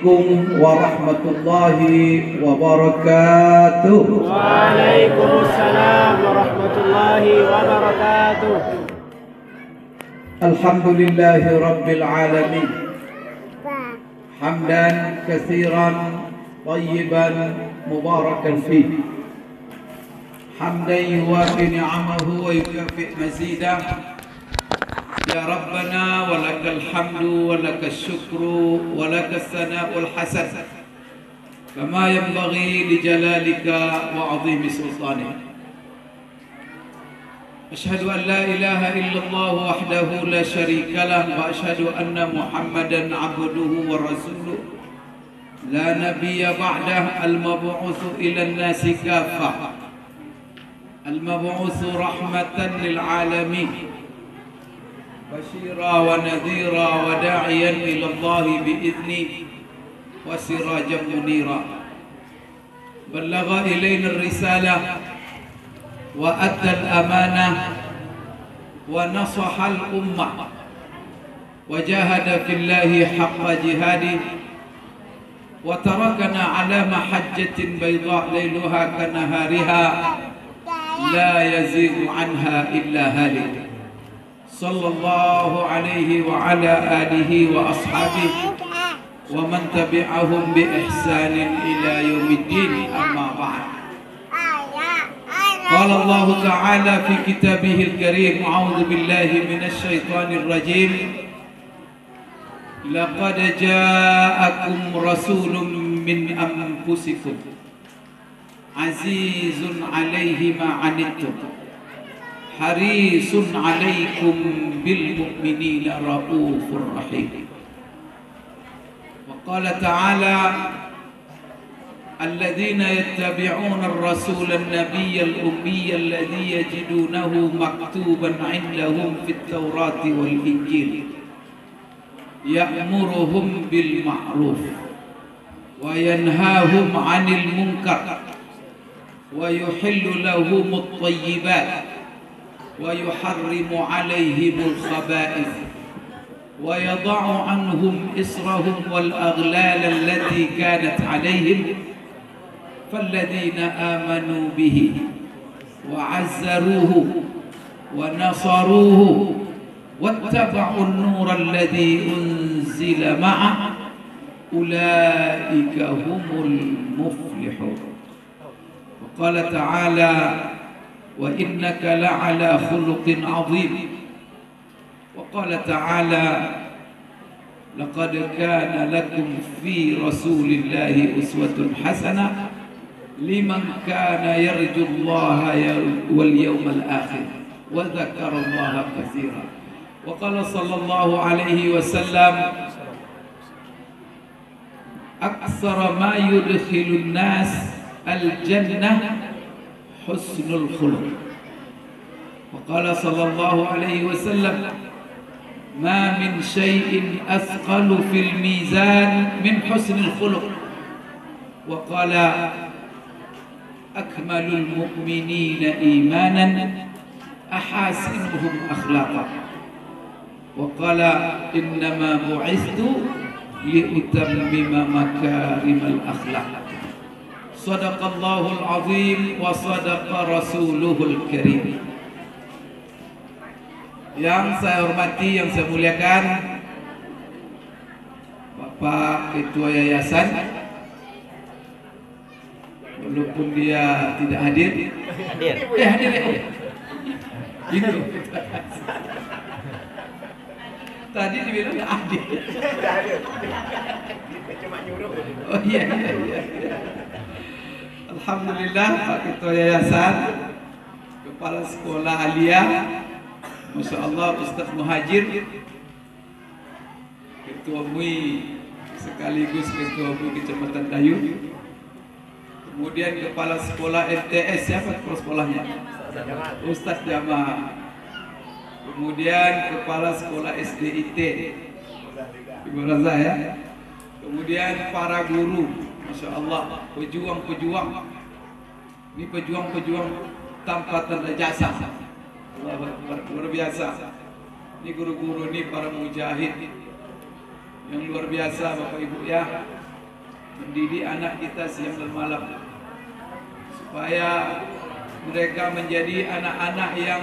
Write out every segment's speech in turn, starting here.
عليكم ورحمة الله وبركاته. وعليكم السلام ورحمة الله وبركاته. الحمد لله رب العالمين. حمدا كثيرا طيبا مباركا فيه. حمدا يوافي نعمه ويكافئ مزيدا. يا ربنا ولك الحمد ولك الشكر ولك الثناء الحسن كما ينبغي لجلالك وعظيم سلطانك. أشهد أن لا إله إلا الله وحده لا شريك له وأشهد أن محمدا عبده ورسوله. لا نبي بعده المبعوث إلى الناس كافة. المبعوث رحمة للعالمين. بشيرا ونذيرا وداعيا إلى الله بإذنه وسراجا منيرا. بلغ إلينا الرسالة وأدى الأمانة ونصح الأمة وجاهد في الله حق جهاده وتركنا على محجة بيضاء ليلها كنهارها لا يزيغ عنها إلا هالك. صلى الله عليه وعلى آله وأصحابه ومن تبعهم بإحسان إلى يوم الدين. أما بعد. قال الله تعالى في كتابه الكريم أعوذ بالله من الشيطان الرجيم. لقد جاءكم رسول من أنفسكم عزيز عليه ما عنتم. حريص عليكم بالمؤمنين رؤوف رحيم. وقال تعالى الذين يتبعون الرسول النبي الأمي الذي يجدونه مكتوبا عندهم في التوراة والإنجيل يأمرهم بالمعروف وينهاهم عن المنكر ويحل لهم الطيبات. ويحرم عليهم الخبائث ويضع عنهم إصرهم والأغلال التي كانت عليهم فالذين آمنوا به وعزروه ونصروه واتبعوا النور الذي أنزل معه أولئك هم المفلحون. وقال تعالى وإنك لعلى خلق عظيم. وقال تعالى لقد كان لكم في رسول الله أسوة حسنة لمن كان يرجو الله واليوم الآخر وذكر الله كثيرا. وقال صلى الله عليه وسلم أكثر ما يدخل الناس الجنة حسن الخلق. وقال صلى الله عليه وسلم ما من شيء أثقل في الميزان من حسن الخلق. وقال أكمل المؤمنين إيمانا أحاسنهم أخلاقا. وقال إنما بعثت لأتمم مكارم الأخلاق. Sadaqallahul azim wa sadaqa rasuluhul karim. Yang saya hormati, yang saya muliakan Bapak Ketua Yayasan. Walaupun dia tidak hadir. Hadir. Ya hadir ya. Gitu. Tadi dibilang tidak hadir. Tidak hadir. Cuma nyuruh Oh iya iya iya. Alhamdulillah Pak Ketua Yayasan Kepala Sekolah Aliyah Masya Allah Ustaz Muhajir Ketua MUI sekaligus Ketua MUI Kecamatan Dayu Kemudian Kepala Sekolah MTS siapa kepala sekolahnya? Ustaz Jamaah Kemudian Kepala Sekolah SDIT Ibu Raza ya Kemudian para guru Masya Allah Pejuang-pejuang Ini pejuang-pejuang tanpa tanda jasa luar biasa. Ini guru-guru ini para mujahid yang luar biasa Bapak Ibu ya. mendidik anak kita siang dan malam supaya mereka menjadi anak-anak yang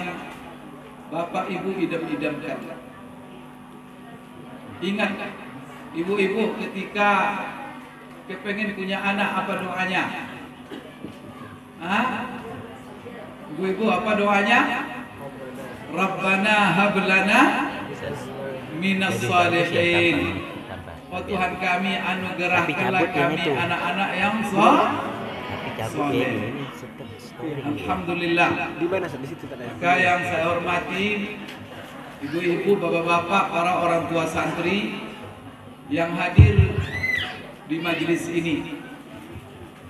bapak ibu idam-idamkan. Ingat ibu-ibu ketika kepengen punya anak apa doanya? Hah? Ibu-ibu apa doanya? Rabbana hablana minas salihin. Oh Tuhan kami anugerahkanlah kami anak-anak yang soleh. Ya. Alhamdulillah. Di mana di situ tadi? Maka yang saya hormati ibu-ibu, bapak-bapak, para orang tua santri yang hadir di majelis ini.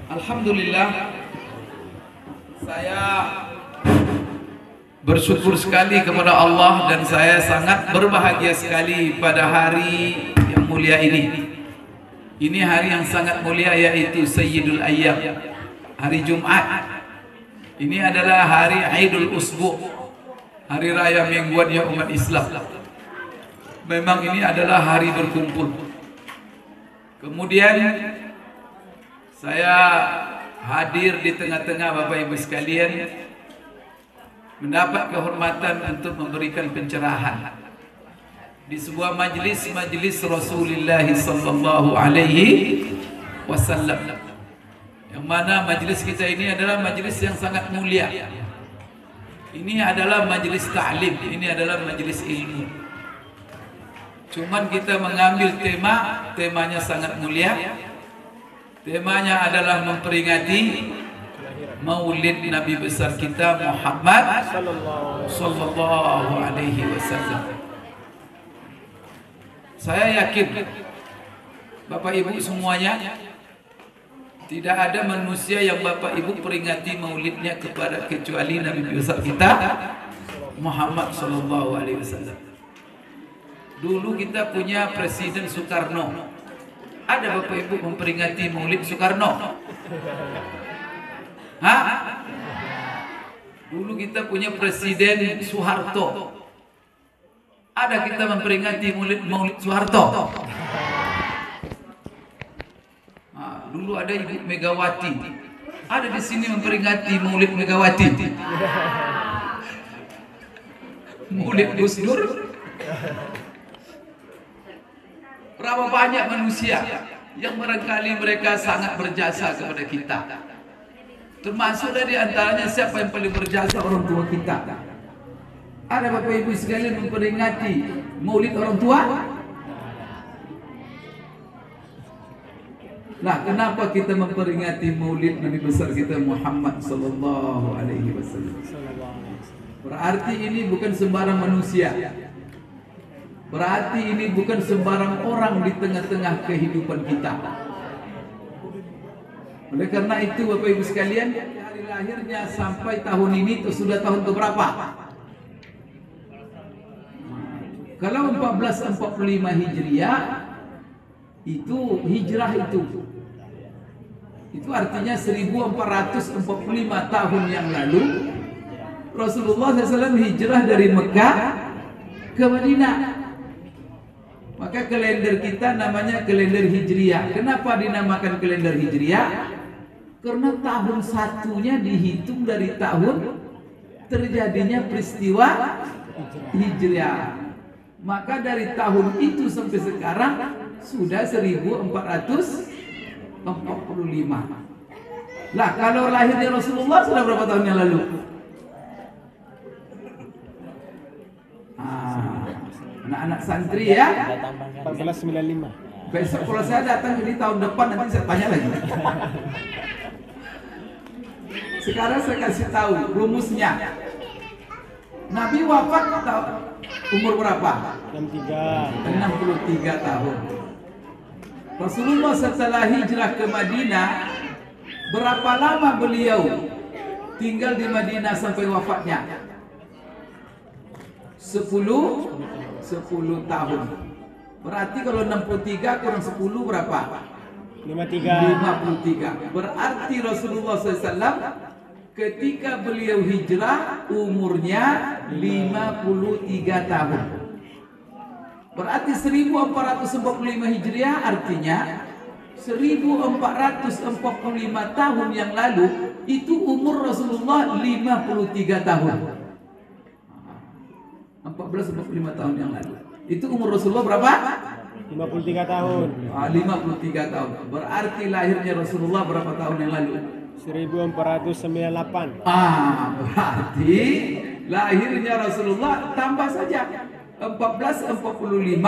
Alhamdulillah saya bersyukur sekali kepada Allah dan saya sangat berbahagia sekali pada hari yang mulia ini. Ini hari yang sangat mulia yaitu Sayyidul Ayyam, hari Jumat. Ini adalah hari Aidul Usbu, hari raya mingguannya umat Islam. Memang ini adalah hari berkumpul. Kemudian saya hadir di tengah-tengah Bapak Ibu sekalian mendapat kehormatan untuk memberikan pencerahan di sebuah majlis-majlis Rasulullah sallallahu alaihi wasallam. Yang mana majlis kita ini adalah majlis yang sangat mulia. Ini adalah majlis ta'lim, ini adalah majlis ilmu. Cuman kita mengambil tema, temanya sangat mulia. Temanya adalah memperingati Maulid Nabi besar kita Muhammad sallallahu alaihi wasallam. Saya yakin Bapak Ibu semuanya tidak ada manusia yang Bapak Ibu peringati maulidnya kepada kecuali Nabi besar kita Muhammad sallallahu alaihi wasallam. Dulu kita punya Presiden Soekarno. Ada Bapak Ibu memperingati maulid Soekarno? Hah? Dulu kita punya Presiden Soeharto. Ada kita memperingati maulid, maulid Soeharto. Nah, dulu ada Ibu Megawati. Ada di sini memperingati maulid Megawati. Maulid Gus Dur. Berapa banyak manusia yang barangkali mereka sangat berjasa kepada kita. Termasuk dari antaranya siapa yang paling berjasa orang tua kita. Ada Bapak Ibu sekalian memperingati maulid orang tua? Nah, kenapa kita memperingati maulid Nabi besar kita Muhammad sallallahu alaihi wasallam? Berarti ini bukan sembarang manusia. Berarti ini bukan sembarang orang di tengah-tengah kehidupan kita. Oleh karena itu Bapak Ibu sekalian, hari lahirnya sampai tahun ini itu sudah tahun keberapa? Kalau 1445 Hijriah itu hijrah itu itu artinya 1445 tahun yang lalu Rasulullah SAW hijrah dari Mekah ke Madinah maka kalender kita namanya kalender Hijriah kenapa dinamakan kalender Hijriah karena tahun satunya dihitung dari tahun terjadinya peristiwa Hijriah maka dari tahun itu sampai sekarang sudah 1445. Lah kalau lahirnya Rasulullah sudah berapa tahun yang lalu? Ah, anak-anak santri ya. 1495. Besok kalau saya datang ini tahun depan nanti saya tanya lagi. Sekarang saya kasih tahu rumusnya. Nabi wafat umur berapa? 63. 63 tahun. Rasulullah setelah hijrah ke Madinah, berapa lama beliau tinggal di Madinah sampai wafatnya? 10 10 tahun. Berarti kalau 63 kurang 10 berapa? 53. 53. Berarti Rasulullah SAW ketika beliau hijrah umurnya 53 tahun. Berarti 1445 Hijriah artinya 1445 tahun yang lalu itu umur Rasulullah 53 tahun. 1445 tahun yang lalu. Itu umur Rasulullah berapa? 53 tahun. Ah, 53 tahun. Berarti lahirnya Rasulullah berapa tahun yang lalu? 1498. Ah, berarti lahirnya Rasulullah tambah saja 1445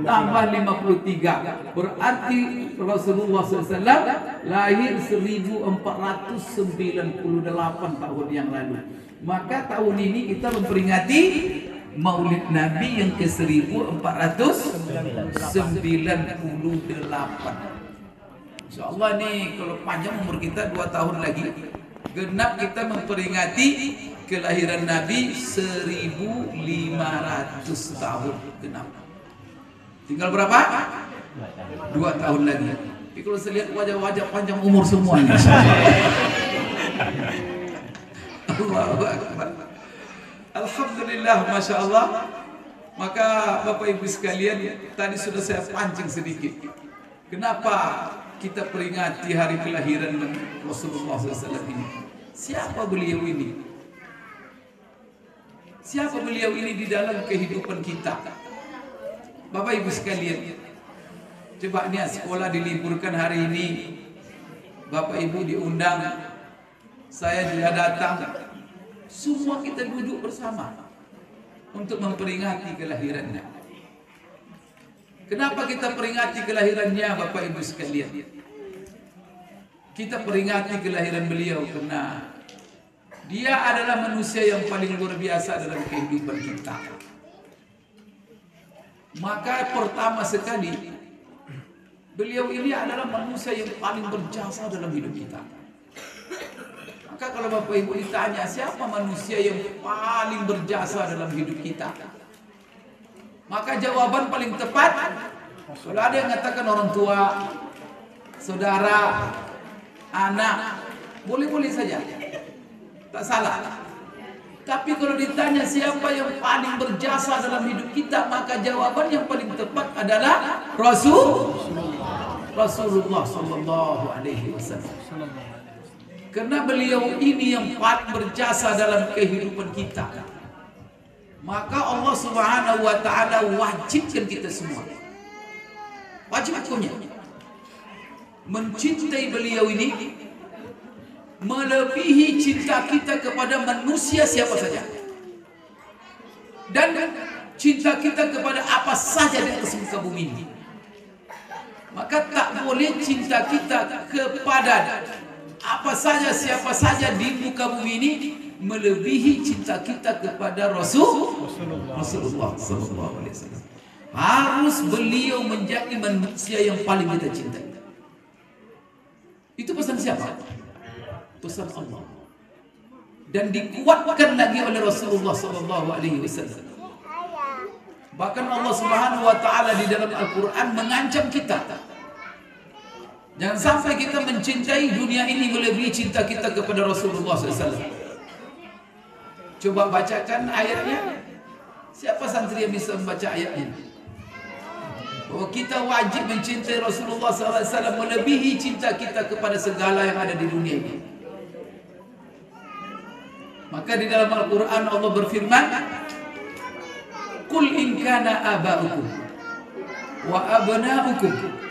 tambah 53 berarti Rasulullah SAW lahir 1498 tahun yang lalu maka tahun ini kita memperingati Maulid Nabi yang ke 1498 Insya Allah nih kalau panjang umur kita 2 tahun lagi genap kita memperingati kelahiran Nabi 1500 tahun genap. Tinggal berapa? Dua tahun lagi. Tapi kalau saya lihat wajah-wajah panjang umur semua ini. Allahu Akbar. Alhamdulillah, Masya Allah. Maka Bapak Ibu sekalian, tadi sudah saya pancing sedikit. Kenapa kita peringati hari kelahiran Rasulullah SAW ini? Siapa beliau ini? Siapa beliau ini di dalam kehidupan kita? Bapak Ibu sekalian, coba nih sekolah diliburkan hari ini. Bapak Ibu diundang, saya juga datang. Semua kita duduk bersama untuk memperingati kelahirannya. Kenapa kita peringati kelahirannya Bapak Ibu sekalian? Kita peringati kelahiran beliau karena dia adalah manusia yang paling luar biasa dalam kehidupan kita. Maka pertama sekali beliau ini adalah manusia yang paling berjasa dalam hidup kita. Maka kalau Bapak Ibu ditanya siapa manusia yang paling berjasa dalam hidup kita? Maka jawaban paling tepat kalau ada yang mengatakan orang tua, saudara, anak, boleh-boleh saja. Tak salah. Tapi kalau ditanya siapa yang paling berjasa dalam hidup kita, maka jawaban yang paling tepat adalah Rasul Rasulullah sallallahu alaihi wasallam. Karena beliau ini yang paling berjasa dalam kehidupan kita. Maka Allah Subhanahu wa taala wajibkan kita semua. Wajib hukumnya. Mencintai beliau ini melebihi cinta kita kepada manusia siapa saja. Dan cinta kita kepada apa saja di atas muka bumi ini. Maka tak boleh cinta kita kepada apa saja siapa saja di muka bumi ini melebihi cinta kita kepada Rasul Rasulullah. Harus beliau menjadi manusia yang paling kita cintai. Itu pesan siapa? Pesan Allah. Dan dikuatkan lagi oleh Rasulullah sallallahu alaihi wasallam. Bahkan Allah Subhanahu wa taala di dalam Al-Qur'an mengancam kita. Jangan sampai kita mencintai dunia ini melebihi cinta kita kepada Rasulullah SAW. Coba bacakan ayatnya. Siapa santri yang bisa membaca ayatnya? Bahwa kita wajib mencintai Rasulullah SAW melebihi cinta kita kepada segala yang ada di dunia ini. Maka di dalam Al-Quran Allah berfirman, Qul in kana aba'ukum wa abna'ukum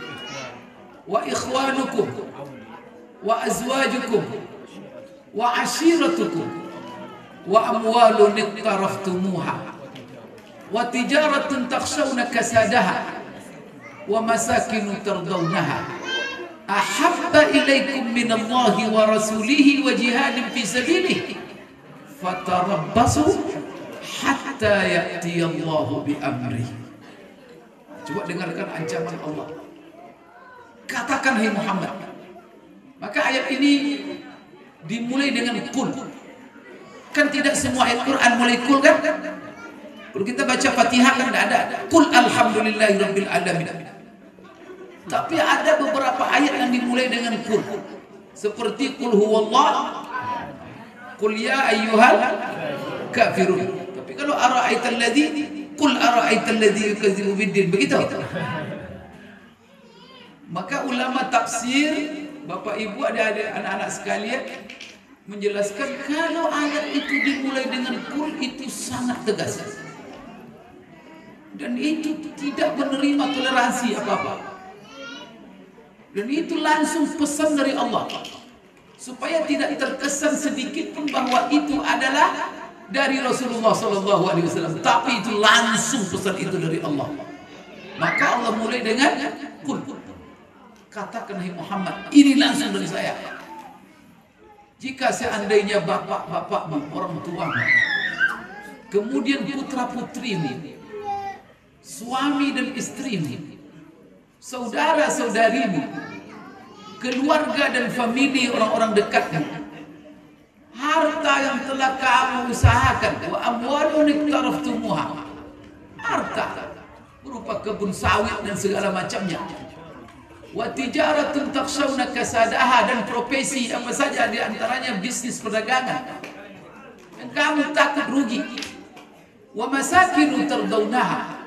iqtaraftumuha wa tijaratun takhshawna kasadaha wa masakinu tardawnaha ahabba ilaykum min Allahi wa rasulihi wa jihadin fi sabilihi fatarabbasu hatta ya'tiyallahu bi amri coba dengarkan ancaman Allah Katakan hai Muhammad. Maka ayat ini dimulai dengan kul. Kan tidak semua ayat Quran mulai kul kan? Kalau kita baca Fatihah kan tidak ada. Kul alhamdulillahirabbil alamin. Tapi ada beberapa ayat yang dimulai dengan kul. Seperti kul huwallah. Kul ya ayyuhal kafirun. Tapi kalau ara'aital ladzi kul ara'aital ladzi yukadzibu biddin begitu. Maka ulama tafsir, Bapak Ibu ada anak-anak sekalian menjelaskan kalau ayat itu dimulai dengan kul itu sangat tegas. Dan itu tidak menerima toleransi apa-apa. Dan itu langsung pesan dari Allah. Supaya tidak terkesan sedikit pun bahwa itu adalah dari Rasulullah Sallallahu Alaihi Wasallam, tapi itu langsung pesan itu dari Allah. Maka Allah mulai dengan kul. Katakan hai Muhammad, ini langsung dari saya. Jika seandainya bapak-bapakmu, orang tuamu, kemudian putra putrimu, suami dan istrimu, saudara saudarimu, keluarga dan famili orang-orang dekatmu, harta yang telah kamu usahakan, wa amwalun iktaraftumuha, harta berupa kebun sawit dan segala macamnya, wa tijaratun takshawna kasadaha dan profesi apa saja di antaranya bisnis perdagangan. Yang kamu takut rugi. Wa masakinu tardawnaha.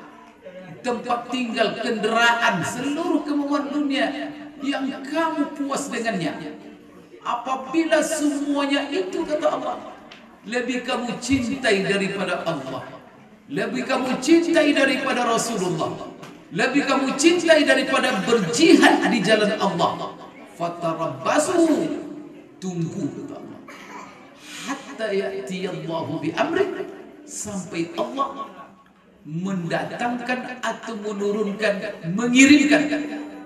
Tempat tinggal kendaraan seluruh kemauan dunia yang kamu puas dengannya. Apabila semuanya itu kata Allah lebih kamu cintai daripada Allah. Lebih kamu cintai daripada Rasulullah lebih kamu cintai daripada berjihad di jalan Allah. Fatarabbasu tunggu. Hatta ya'ti Allah bi amri sampai Allah mendatangkan atau menurunkan mengirimkan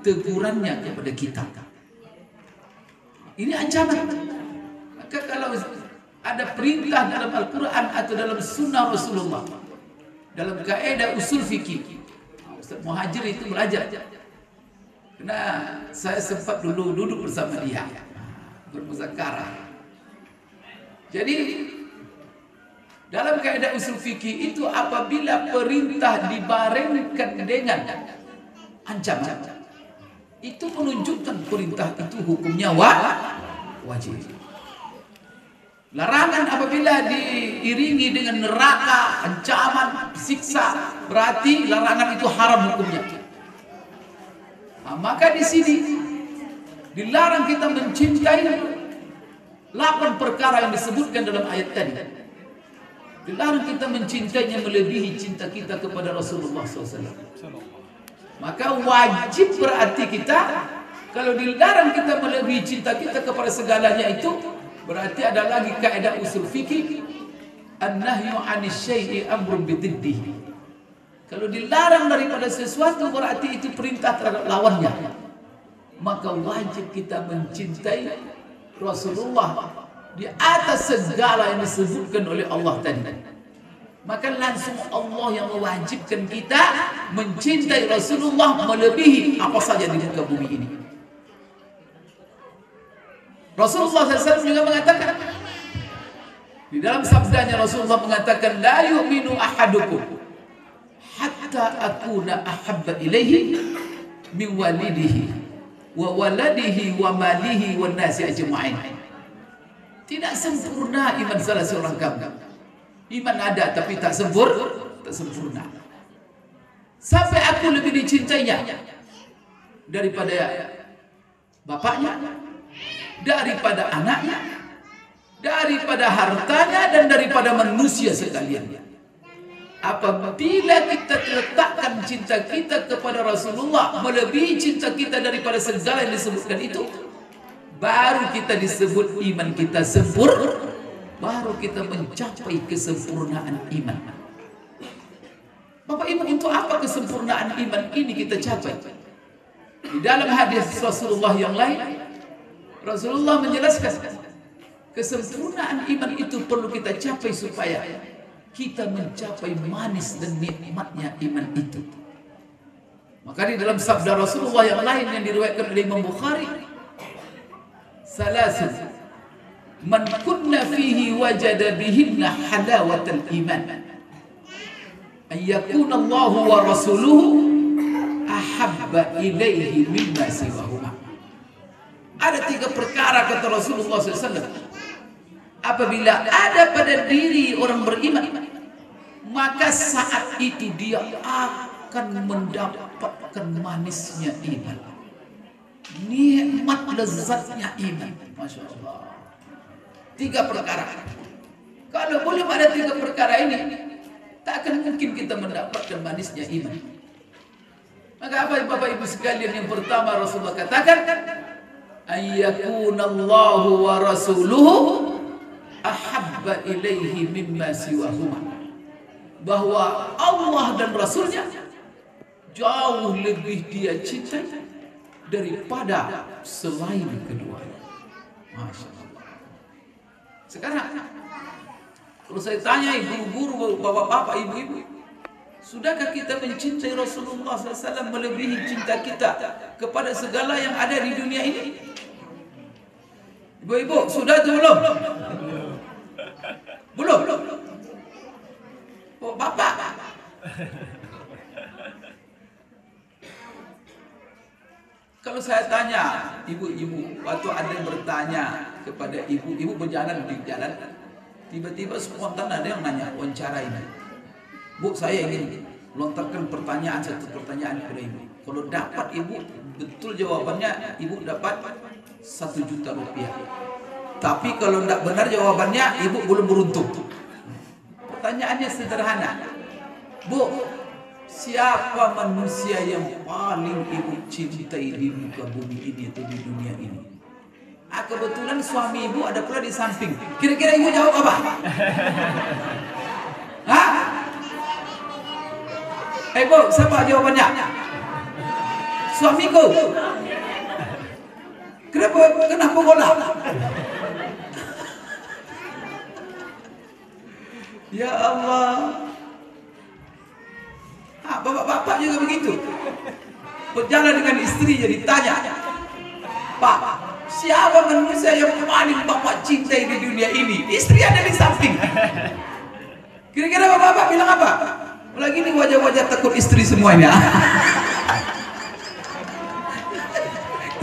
tegurannya kepada kita. Ini ancaman. Maka kalau ada perintah dalam Al-Quran atau dalam Sunnah Rasulullah dalam kaidah usul fikih Muhajir itu belajar. Karena saya sempat dulu duduk bersama dia bermuzakarah. Jadi dalam kaidah usul fikih itu apabila perintah dibarengkan dengan ancaman itu menunjukkan perintah itu hukumnya wa wajib. Larangan apabila diiringi dengan neraka, ancaman, siksa, berarti larangan itu haram hukumnya. Nah, maka di sini dilarang kita mencintai delapan perkara yang disebutkan dalam ayat tadi. Dilarang kita mencintainya melebihi cinta kita kepada Rasulullah SAW. Maka wajib berarti kita kalau dilarang kita melebihi cinta kita kepada segalanya itu Berarti ada lagi kaidah usul fikih an-nahyu 'anis syai'i amrun bididdihi. Kalau dilarang daripada sesuatu berarti itu perintah terhadap lawannya. Maka wajib kita mencintai Rasulullah di atas segala yang disebutkan oleh Allah tadi. Maka langsung Allah yang mewajibkan kita mencintai Rasulullah melebihi apa saja di muka bumi ini. Rasulullah SAW juga mengatakan di dalam sabdanya Rasulullah mengatakan la yu'minu ahadukum hatta akuna ahabba ilaihi min walidihi wa waladihi wa malihi wa nasi ajma'in. Tidak sempurna iman salah seorang kamu. Iman ada tapi tak sempurna, tak sempurna. Sampai aku lebih dicintainya daripada bapaknya, daripada anaknya, daripada hartanya dan daripada manusia sekalian. Apabila kita letakkan cinta kita kepada Rasulullah melebihi cinta kita daripada segala yang disebutkan itu, baru kita disebut iman kita sempurna, baru kita mencapai kesempurnaan iman. Bapak Ibu, untuk apa kesempurnaan iman ini kita capai? Di dalam hadis Rasulullah yang lain, Rasulullah menjelaskan kesempurnaan iman itu perlu kita capai supaya kita mencapai manis dan nikmatnya iman itu. Maka di dalam sabda Rasulullah yang lain yang diriwayatkan oleh Imam Bukhari, salasun man kunna fihi wajada bihinna halawatal iman. An yakuna Allah wa rasuluhu ahabba ilaihi mimma siwahuma. Ada tiga perkara kata Rasulullah SAW. Apabila ada pada diri orang beriman, maka saat itu dia akan mendapatkan manisnya iman. nikmat lezatnya iman. Masya Allah. Tiga perkara. Kalau boleh pada tiga perkara ini, tak akan mungkin kita mendapatkan manisnya iman. Maka apa Bapak Ibu sekalian yang pertama Rasulullah katakan, ayyakunallahu wa rasuluhu ahabba ilaihi mimma siwahuma. Bahwa Allah dan Rasulnya jauh lebih dia cintai daripada selain keduanya. Masya Allah. Sekarang, kalau saya tanya guru-guru, bapak-bapak, ibu-ibu, sudahkah kita mencintai Rasulullah SAW melebihi cinta kita kepada segala yang ada di dunia ini? Ibu-ibu, sudah atau belum? Belum? Oh, bapak. Kalau saya tanya ibu-ibu, waktu ada yang bertanya kepada ibu, ibu berjalan di jalan, tiba-tiba spontan ada yang nanya, wawancara ini. Bu, saya ingin lontarkan pertanyaan satu pertanyaan kepada ibu. Kalau dapat ibu betul jawabannya, ibu dapat satu juta rupiah. Tapi kalau tidak benar jawabannya, ibu belum beruntung. Pertanyaannya sederhana. Bu, siapa manusia yang paling ibu cintai di muka bumi ini atau di dunia ini? Ah, kebetulan suami ibu ada pula di samping. Kira-kira ibu jawab apa? Hah? Eh bu, siapa jawabannya? Suamiku. Kenapa kenapa golak? Ya Allah. Ah, bapak-bapak juga begitu. Berjalan dengan istrinya ditanya, Pak, siapa manusia yang paling bapak cintai di dunia ini? Istri ada di samping. Kira-kira bapak-bapak bilang apa? Lagi ini wajah-wajah takut istri semuanya.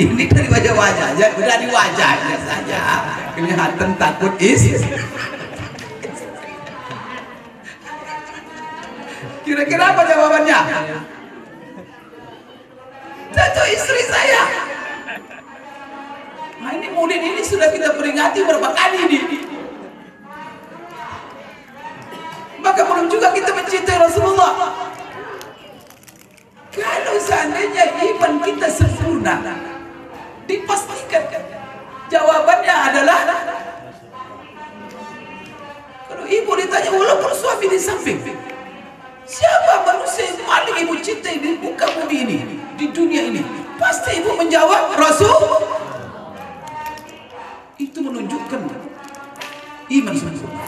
Ini dari wajah-wajah aja, udah di wajahnya saja. Kelihatan takut istri. Kira-kira apa jawabannya? Tentu istri saya. Nah ini murid ini sudah kita peringati berapa kali ini. Maka belum juga kita mencintai Rasulullah. Kalau seandainya iman kita sempurna, dipastikan jawabannya adalah kalau ibu ditanya walaupun suami di samping, Siapa manusia yang paling ibu cintai di muka bumi ini, di dunia ini? Pasti ibu menjawab Rasul. Itu menunjukkan iman sempurna.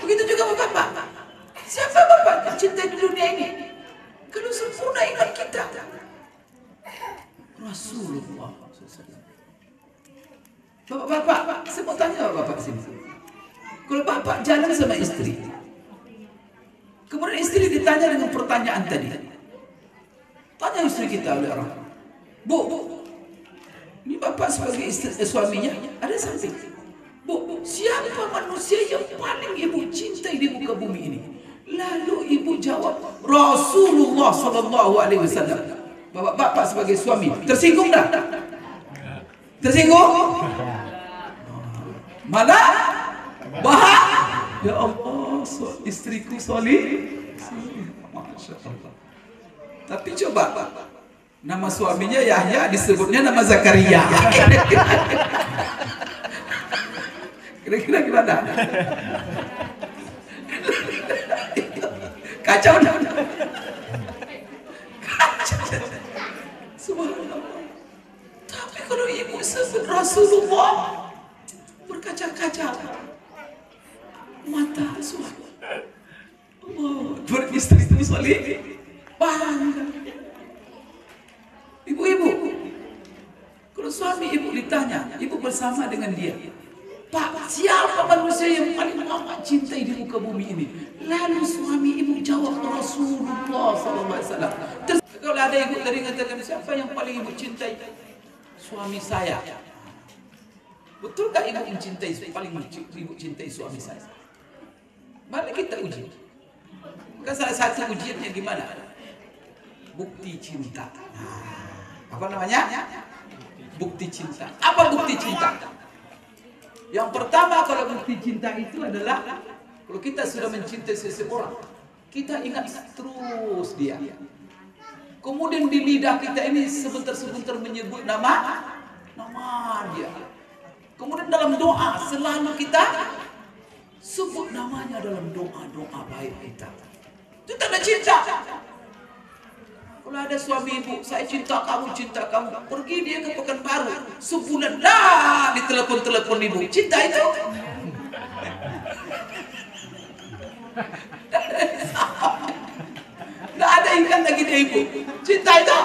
Begitu juga bapak. Siapa bapak cintai di dunia ini? Kalau sempurna iman kita. Rasulullah. Bapak-bapak, saya mau tanya bapak sini. Kalau bapak jalan sama istri, Kemudian istri ditanya dengan pertanyaan tadi. Tanya istri kita oleh orang. Bu, bu, ini bapak sebagai istri, eh, suaminya ada samping. Bu, bu, siapa manusia yang paling ibu cintai di muka bumi ini? Lalu ibu jawab Rasulullah Sallallahu Alaihi Wasallam. Bapak-bapak sebagai suami tersinggung dah? Tersinggung? Malah bahak Ya Allah, so, istriku solih. Masya Allah. Tapi coba, nama suaminya Yahya disebutnya nama Zakaria. Kira-kira gimana? Kacau. Kacau. Tapi kalau ibu sebut Rasulullah berkaca-kaca mata suami. Allah, beristri itu soleh. Bangga. Ibu-ibu, kalau suami ibu ditanya, ibu bersama dengan dia. Pak, siapa manusia yang paling lama cintai di muka bumi ini? Lalu suami ibu jawab Rasulullah SAW. Terus kalau ada ibu tadi mengatakan siapa yang paling ibu cintai? Suami saya. Betulkah ibu mencintai paling ibu cintai suami saya? Mari kita uji. Kan salah satu ujiannya gimana? Bukti cinta. Nah, Apa namanya? Bukti cinta. Apa bukti cinta? Yang pertama kalau bukti cinta itu adalah kalau kita sudah mencintai seseorang, kita ingat terus dia. Kemudian di lidah kita ini sebentar-sebentar menyebut nama nama dia. Kemudian dalam doa selalu kita sebut namanya dalam doa-doa baik kita. Itu tanda cinta. Kalau ada suami ibu, saya cinta kamu, cinta kamu. Pergi dia ke Pekanbaru. Sebulan dah ditelepon-telepon ibu. Cinta itu. Tidak ada ikan lagi dia ibu. Cinta itu.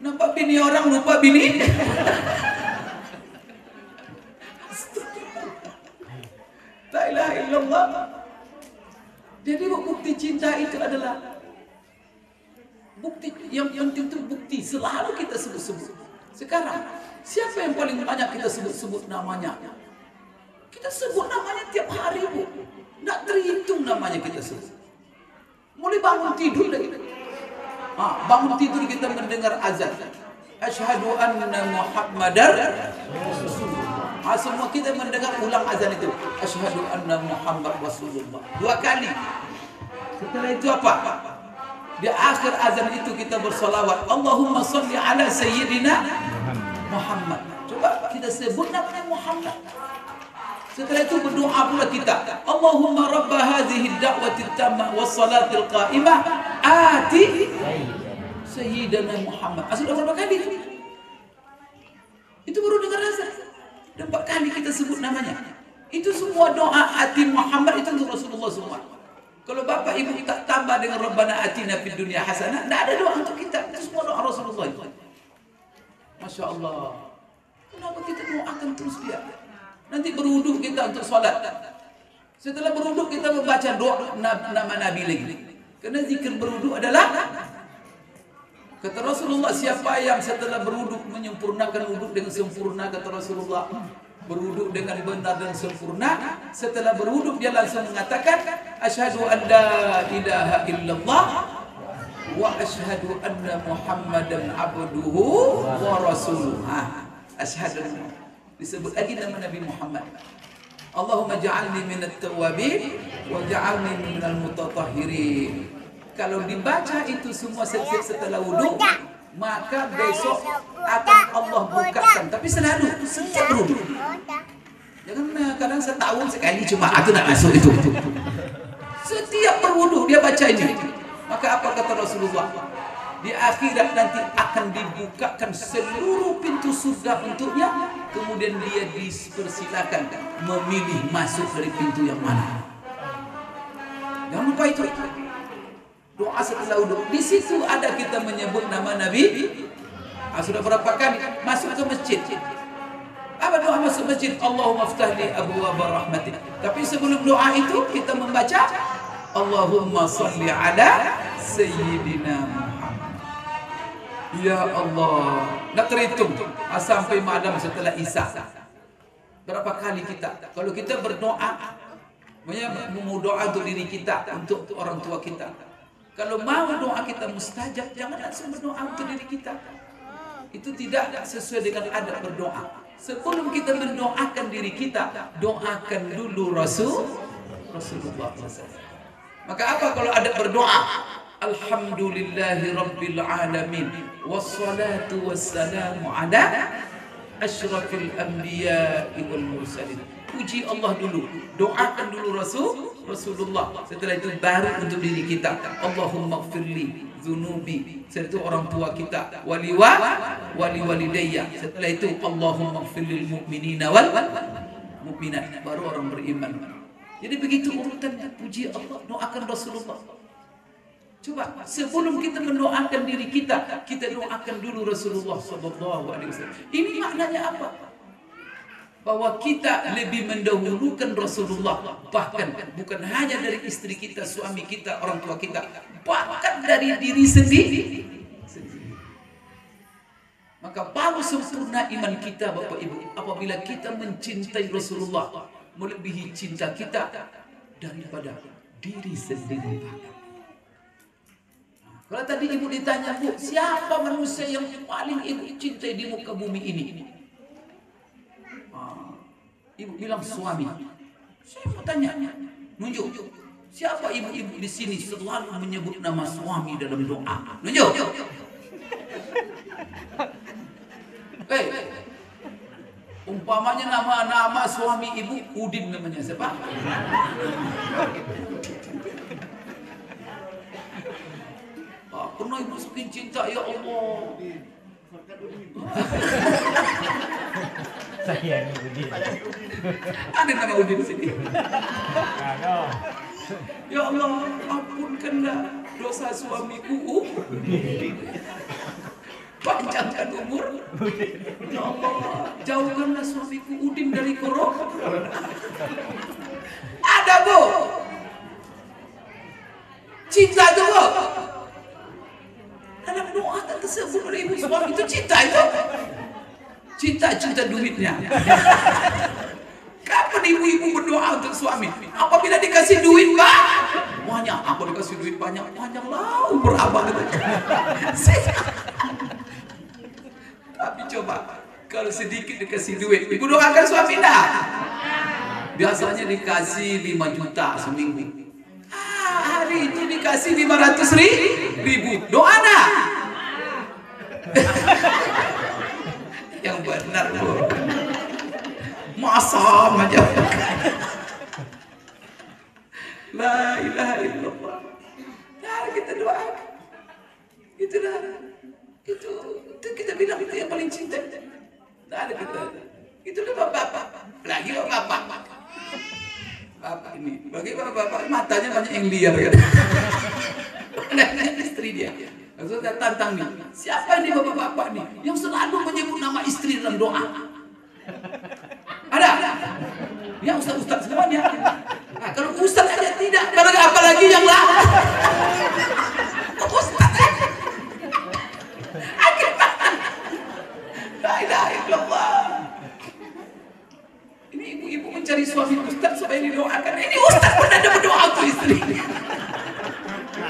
Nampak bini orang lupa bini. La ilaha illallah. Jadi bukti cinta itu adalah bukti yang penting itu bukti selalu kita sebut-sebut. Sekarang siapa yang paling banyak kita sebut-sebut namanya? Kita sebut namanya tiap hari bu, tidak terhitung namanya kita sebut. Mulai bangun tidur lagi. Ah, bangun tidur kita mendengar azan. Asyhadu anna Muhammadar. Ah, semua kita mendengar ulang azan itu. Asyhadu anna Muhammad Rasulullah. Dua kali. Setelah itu apa? Di akhir azan itu kita bersolawat. Allahumma salli ala Sayyidina Muhammad. Coba kita sebut namanya Muhammad. Setelah itu berdoa pula kita. Allahumma rabba hadhihi da'wati tammah was salatil qa'imah ati Sayyidina Muhammad. Ah, sudah berapa kali? Itu baru dengar azan. Dan empat kali kita sebut namanya. Itu semua doa ati Muhammad itu untuk Rasulullah semua. Kalau bapak ibu tak tambah dengan Rabbana atina fid dunya hasanah, tidak ada doa untuk kita. Itu semua doa Rasulullah. Masya Allah. Kenapa kita doakan terus dia? Nanti beruduk kita untuk sholat. Setelah beruduk kita membaca doa nama Nabi lagi. Karena zikir beruduk adalah Kata Rasulullah siapa yang setelah beruduk menyempurnakan uduk dengan sempurna kata Rasulullah beruduk dengan benar dan sempurna setelah beruduk dia langsung mengatakan asyhadu an la ilaha illallah wa asyhadu anna muhammadan abduhu wa rasuluhu ha asyhadu disebut lagi nama Nabi Muhammad. Allahumma ja'alni minat tawabin wa ja'alni minal mutatahhirin. Kalau dibaca itu semua setiap setelah wudhu maka besok akan Allah bukakan. Tapi selalu setiap wudhu. Jangan eh, kadang setahun sekali cuma aku nak masuk itu. Setiap berwudhu dia baca ini. Maka apa kata Rasulullah di akhirat nanti akan dibukakan seluruh pintu surga untuknya kemudian dia dipersilakan memilih masuk dari pintu yang mana jangan lupa itu doa setelah wudhu. Di situ ada kita menyebut nama Nabi. Ah, sudah berapa kali masuk ke masjid? Apa doa masuk masjid? Allahumma ftahli abu rahmatik. Tapi sebelum doa itu kita membaca Allahumma salli ala Sayyidina. Ya Allah, nak terhitung ah, sampai malam setelah Isya. Berapa kali kita? Kalau kita berdoa, mau doa untuk diri kita, untuk orang tua kita, kalau mau doa kita mustajab, jangan langsung berdoa untuk diri kita. Itu tidak sesuai dengan adab berdoa. Sebelum kita mendoakan diri kita, doakan dulu Rasul Rasulullah. Maka apa kalau ada berdoa? Alhamdulillahi Rabbil Alamin. Wassalatu wassalamu ala Ashrafil Anbiya wal Mursalin. Puji Allah dulu. Doakan dulu Rasul Rasulullah. Setelah itu baru untuk diri kita. Allahumma gfirli Zunubi. Setelah itu orang tua kita. Waliwa Wali walidayya. Setelah itu Allahumma gfirlil mu'minina wal Mu'minat. Baru orang beriman. Jadi begitu urutannya. Puji Allah. Doakan Rasulullah Coba sebelum kita mendoakan diri kita, kita doakan dulu Rasulullah Wasallam. Ini maknanya apa? Bahwa kita lebih mendahulukan Rasulullah, bahkan bukan hanya dari istri kita, suami kita, orang tua kita, bahkan dari diri sendiri. Maka baru sempurna iman kita Bapak Ibu apabila kita mencintai Rasulullah melebihi cinta kita daripada diri sendiri. Kalau tadi ibu ditanya, Bu, siapa manusia yang paling ibu cintai di muka bumi ini? Ah, ibu bilang suami. Saya mau tanya, nunjuk. Siapa ibu-ibu di sini selalu menyebut nama suami dalam doa? Nunjuk. Hei, umpamanya nama-nama suami ibu Udin namanya siapa? Ah, pernah ibu saking cinta ya Allah. Saya ini Budi. Ada nama Udin di sini. Ya Allah, ampunkanlah dosa suamiku. Uh. Panjangkan umur. Ya Allah, jauhkanlah suamiku Udin dari korok. Ada bu. Cinta itu bu. Dalam doa tak tersebut oleh ibu suami itu cinta itu. Cinta cinta duitnya. Kapan ibu-ibu berdoa untuk suami? Apabila dikasih duit pak, banyak. Apa dikasih duit banyak? Banyak lah umur abang itu. Tapi coba kalau sedikit dikasih duit, ibu doakan suami dah. Biasanya dikasih 5 juta seminggu. Ah, hari itu dikasih 500 ribu. Doa dah. Yang benar bu. Masa aja. La ilaha illallah. Nah, kita doa. Itu dah. Itu, itu kita bilang itu yang paling cinta. Tidak ada kita. Itu dah bapak-bapak. Lagi bapak-bapak. Bapak ini. Bagi bapak-bapak matanya banyak yang liar kan. istri dia. Saya tantang nih. Siapa ini bapak-bapak nih? Yang selalu menyebut nama istri dalam doa. Ada? Ya ustaz-ustaz semuanya. Nah, kalau ustaz aja tidak, kalau apalagi yang lain. Ustaz aja. La ilaha. Ini ibu-ibu mencari suami ustaz supaya didoakan. Ini ustaz pun ada berdoa untuk istri.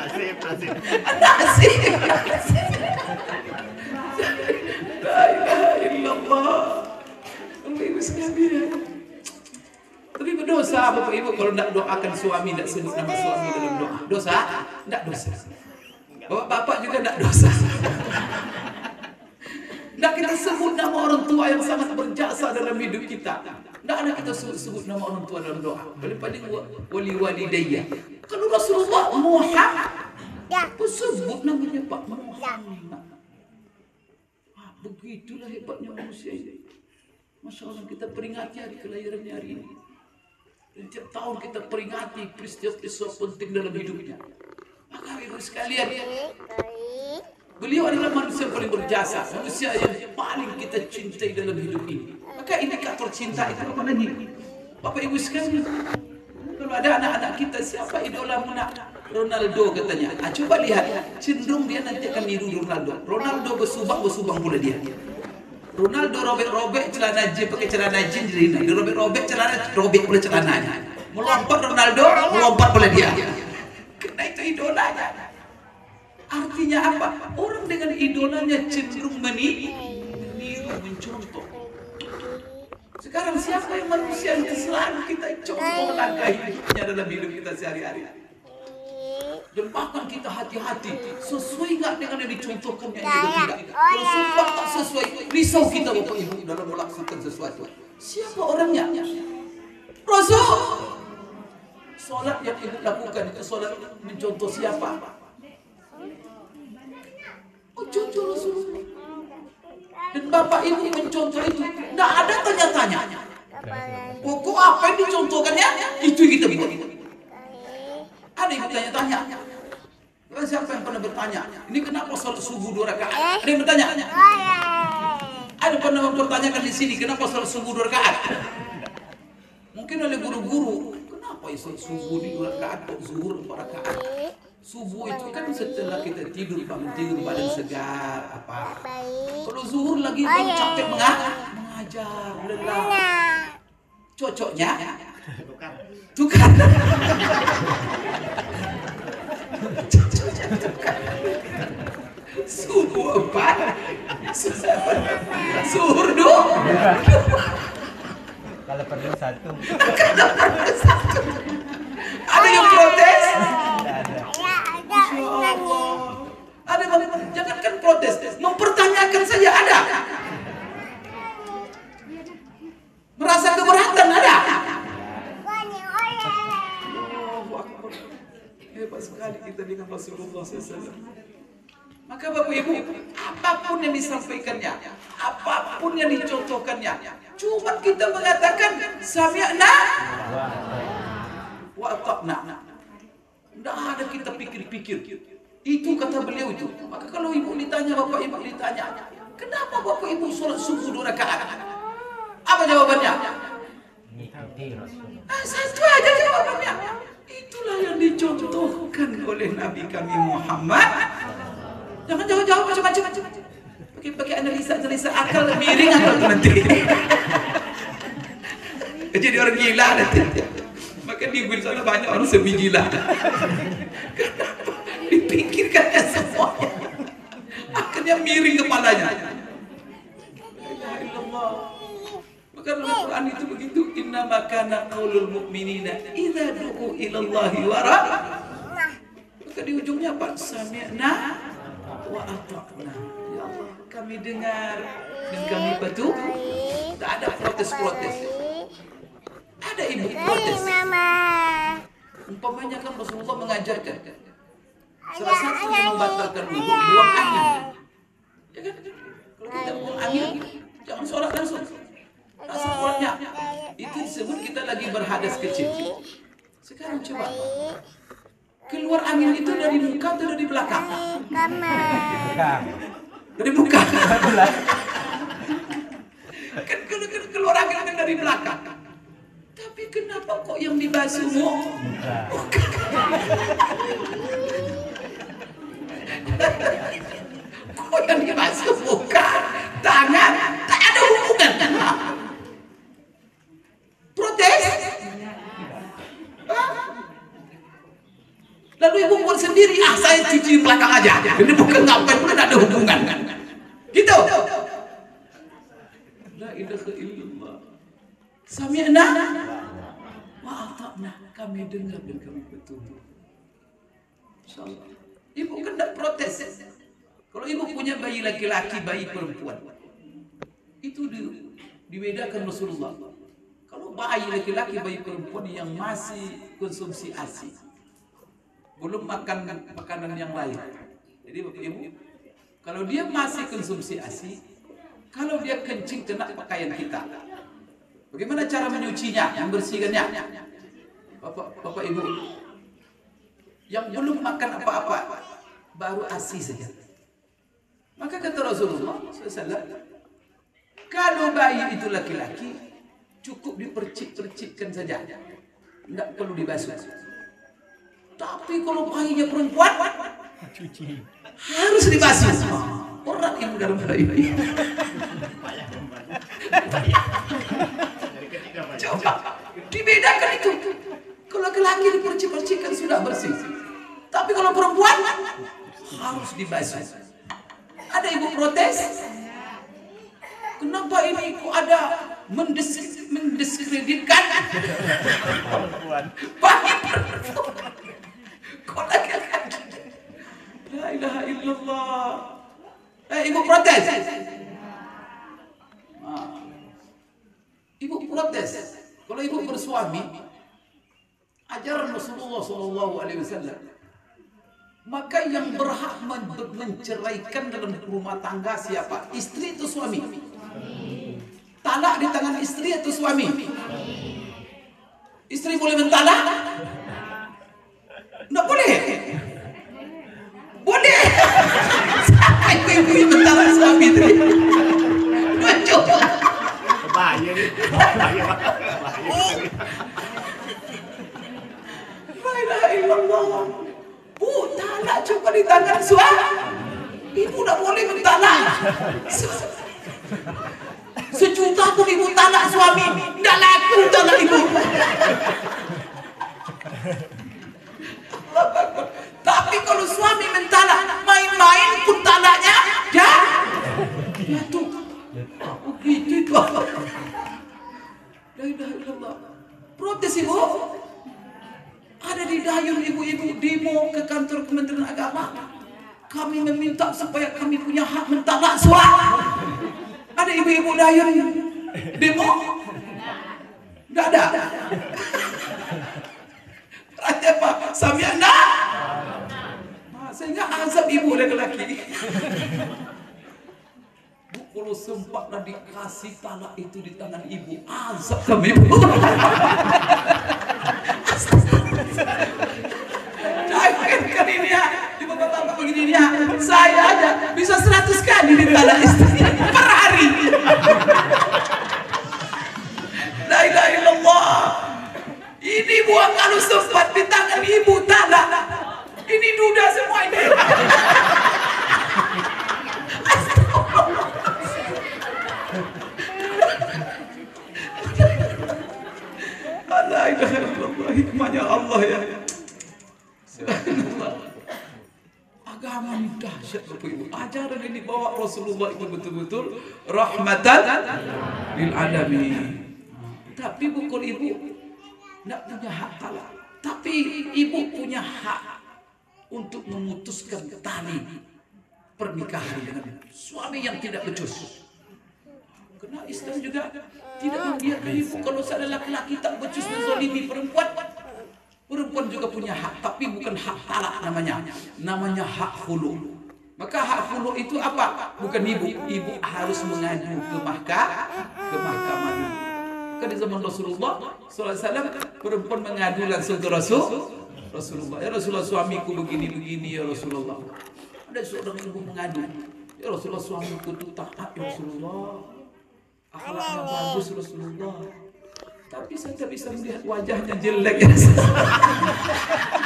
Nasib, nasib. Nasib. La ilaha illallah. Bapak ibu sekalian. Tapi berdosa Bapak Ibu kalau tidak doakan suami, tidak sebut nama suami dalam doa. Dosa? Tidak dosa. Bapak-bapak juga tidak dosa. Tidak kita sebut nama orang tua yang sangat berjasa dalam hidup kita. Tidak ada kita sebut-sebut nama orang tua dalam doa. Paling-paling wali walidayya. Kalau Rasulullah Muhammad, pun sebut namanya Pak Muhammad. Ah, begitulah hebatnya manusia ini. Masya Allah kita peringati hari kelahirannya hari ini. Dan tiap tahun kita peringati peristiwa-peristiwa penting dalam hidupnya. Maka ibu sekalian, beliau adalah manusia yang paling berjasa, manusia yang paling kita cintai dalam hidup ini. Maka indikator cinta itu apa lagi? Bapak ibu sekalian, kalau ada anak-anak kita siapa idola mana? Ronaldo katanya. Ah, coba lihat, cenderung dia nanti akan niru Ronaldo. Ronaldo bersubang bersubang pula dia. Ronaldo robek-robek celana jeans pakai celana jeans jadi. Dia robek-robek celana robek pula celananya. Melompat Ronaldo, melompat pula dia. Karena itu idolanya. Artinya apa? Orang dengan idolanya cenderung meni, meniru, mencontoh. Sekarang siapa yang manusia yang selalu kita contoh langkah hidupnya dalam hidup kita sehari-hari? Dan bahkan kita hati-hati sesuai nggak dengan yang dicontohkannya itu tidak. Kalau sumpah tak sesuai, risau kita bapak ibu dalam melaksanakan sesuatu. Siapa orangnya? Rasul. Solat yang ibu lakukan itu solat mencontoh siapa? Oh contoh Rasulullah. Dan bapak ibu mencontoh itu, tidak ada tanya-tanya. Pokok apa yang dicontohkannya, itu yang kita buat. Ada yang bertanya-tanya. Siapa yang pernah bertanya? Ini kenapa sholat subuh dua rakaat? Ada yang bertanya? Ada pernah mempertanyakan di sini kenapa sholat subuh dua rakaat? Mungkin oleh guru-guru, kenapa ya sholat subuh di dua rakaat zuhur empat rakaat? Subuh itu kan setelah kita tidur bangun tidur badan segar apa? Kalau zuhur lagi baru capek mengajar, mengajar lelah. Cocoknya tukar. Cocoknya tukar. Suhu empat. Suhu dua. Kalau perlu satu. Ada yang protes? Masya Allah. Ada bang, jangankan protes, mempertanyakan saja ada. Merasa keberatan ada. Hebat sekali kita dengan Rasulullah SAW. Maka Bapak Ibu, apa pun yang disampaikannya, apa pun yang dicontohkannya, cuma kita mengatakan sami'na wa ata'na. Tidak ada kita pikir-pikir. Itu kata beliau itu. Maka kalau ibu ditanya, bapak ibu ditanya, kenapa bapak ibu sholat subuh dua rakaat? Apa jawabannya? Ah, satu aja jawabannya. Itulah yang dicontohkan oleh Nabi kami Muhammad. Jangan jawab-jawab macam-macam. Pakai pakai analisa-analisa akal miring akal nanti. Jadi orang gila nanti. Maka di sana banyak orang semi gila. Kenapa? Dipikirkannya semuanya. Akhirnya miring kepalanya. Maka dalam Al-Quran itu begitu Inna makana qaulul mu'minina Iza du'u ilallahi wara Maka di ujungnya apa? Sami'na wa ata'na Ya Allah kami dengar Dan kami patuh Tak ada protes-protes Ada ibu protes Umpamanya kan Rasulullah mengajarkan Salah satu yang membatalkan wudhu Buang angin Ya kan? Kalau kita buang angin Jangan sholat langsung. Rasa kuatnya Itu disebut kita lagi berhadas kecil. Sekarang coba Keluar angin itu dari muka atau dari belakang? Bukan. Dari muka. Kan kalau kalau keluar angin kan dari belakang Tapi kenapa kok yang dibasuhmu? Bukan. Kok yang dibasuh muka, tangan, tak ada hubungan Protes? Hah? Lalu ibu buat sendiri, ah saya cuci belakang aja. Ini bukan ngapain pun ada hubungan. Gitu. La ilaha illallah. Sami'na wa ata'na. Kami dengar dan kami bertubuh. Insyaallah. Ibu tak protes. Kalau ibu punya bayi laki-laki, bayi perempuan, itu di, dibedakan Rasulullah. Kalau bayi laki-laki, bayi perempuan yang masih konsumsi ASI, belum makan makanan yang lain. Jadi bapak ibu, kalau dia masih konsumsi ASI, kalau dia kencing kena pakaian kita, bagaimana cara menyucinya, membersihkannya? Bapak, bapak ibu, yang belum makan apa-apa, baru ASI saja. Maka kata Rasulullah SAW, kalau bayi itu laki-laki, cukup dipercik-percikkan saja. Tidak perlu dibasuh. Tapi kalau bayinya perempuan, Cuci. harus dibasuh. Orang yang dalam bayi. Coba, dibedakan itu. Kalau laki-laki dipercik-percikkan sudah bersih. Tapi kalau perempuan, harus dibasuh. Ada ibu protes? Kenapa ini kok ada mendes mendiskreditkan Perempuan. bayi perempuan? Kok laki-laki? La ilaha illallah. Eh, ibu protes. Ah. Ibu protes. Kalau ibu bersuami, ajaran Rasulullah Shallallahu Alaihi Wasallam maka yang berhak men- menceraikan dalam rumah tangga siapa? Istri atau suami? Talak di tangan istri atau suami? Istri boleh mentalak? Tidak boleh. Boleh. Siapa ibu-ibu yang mentalak suami tadi? Tunjuk. Bahaya ni. La ilaha. Bu, talak cuma di tangan suami. Ibu tak boleh mentalak. Se- Sejuta pun ibu talak suami. Tak laku talak ibu. Tapi kalau suami mentalak, main-main pun talaknya dah jatuh. Begitu itu. La ilaha illallah. Protes ibu. Ada di dayung ibu-ibu demo ke kantor Kementerian Agama. Kami meminta supaya kami punya hak mentalak suami. Ada ibu-ibu dayung demo? Tidak ada. Raja Pak, Samiana. Sehingga azab ibu laki-laki. Bu, kalau sempatlah dikasih talak itu di tangan ibu, azab kami. Jangankan ini ya, di bapak-bapak begini ya, saya aja bisa 100 kali ditalak istri per hari. La illallah. Ini buah kalau sempat di tangan ibu talak. Ini duda semua ini. La ilaha illallah. Hikmahnya Allah ya. Subhanallah. Agama ini dahsyat Bapak Ibu. Ajaran yang dibawa Rasulullah itu betul-betul rahmatan lil alamin. Tapi bukan ibu tidak punya hak talak. Tapi ibu punya hak untuk memutuskan tali pernikahan dengan suami yang tidak becus. Karena Islam juga tidak membiarkan ibu kalau ada laki-laki tak becus menzalimi perempuan. Perempuan juga punya hak, tapi bukan hak talak namanya. Namanya hak hulu. Maka hak hulu itu apa? Bukan ibu. Ibu harus mengadu ke mahkamah, ke mahkamah dulu. Kan di zaman Rasulullah SAW perempuan mengadu langsung ke Rasul Rasulullah. Ya Rasulullah suamiku begini-begini ya Rasulullah. Ada seorang ibu mengadu. Ya Rasulullah suamiku itu taat ya Rasulullah. Akhlaknya bagus Rasulullah. Tapi saya tak bisa melihat wajahnya jelek ya Rasulullah.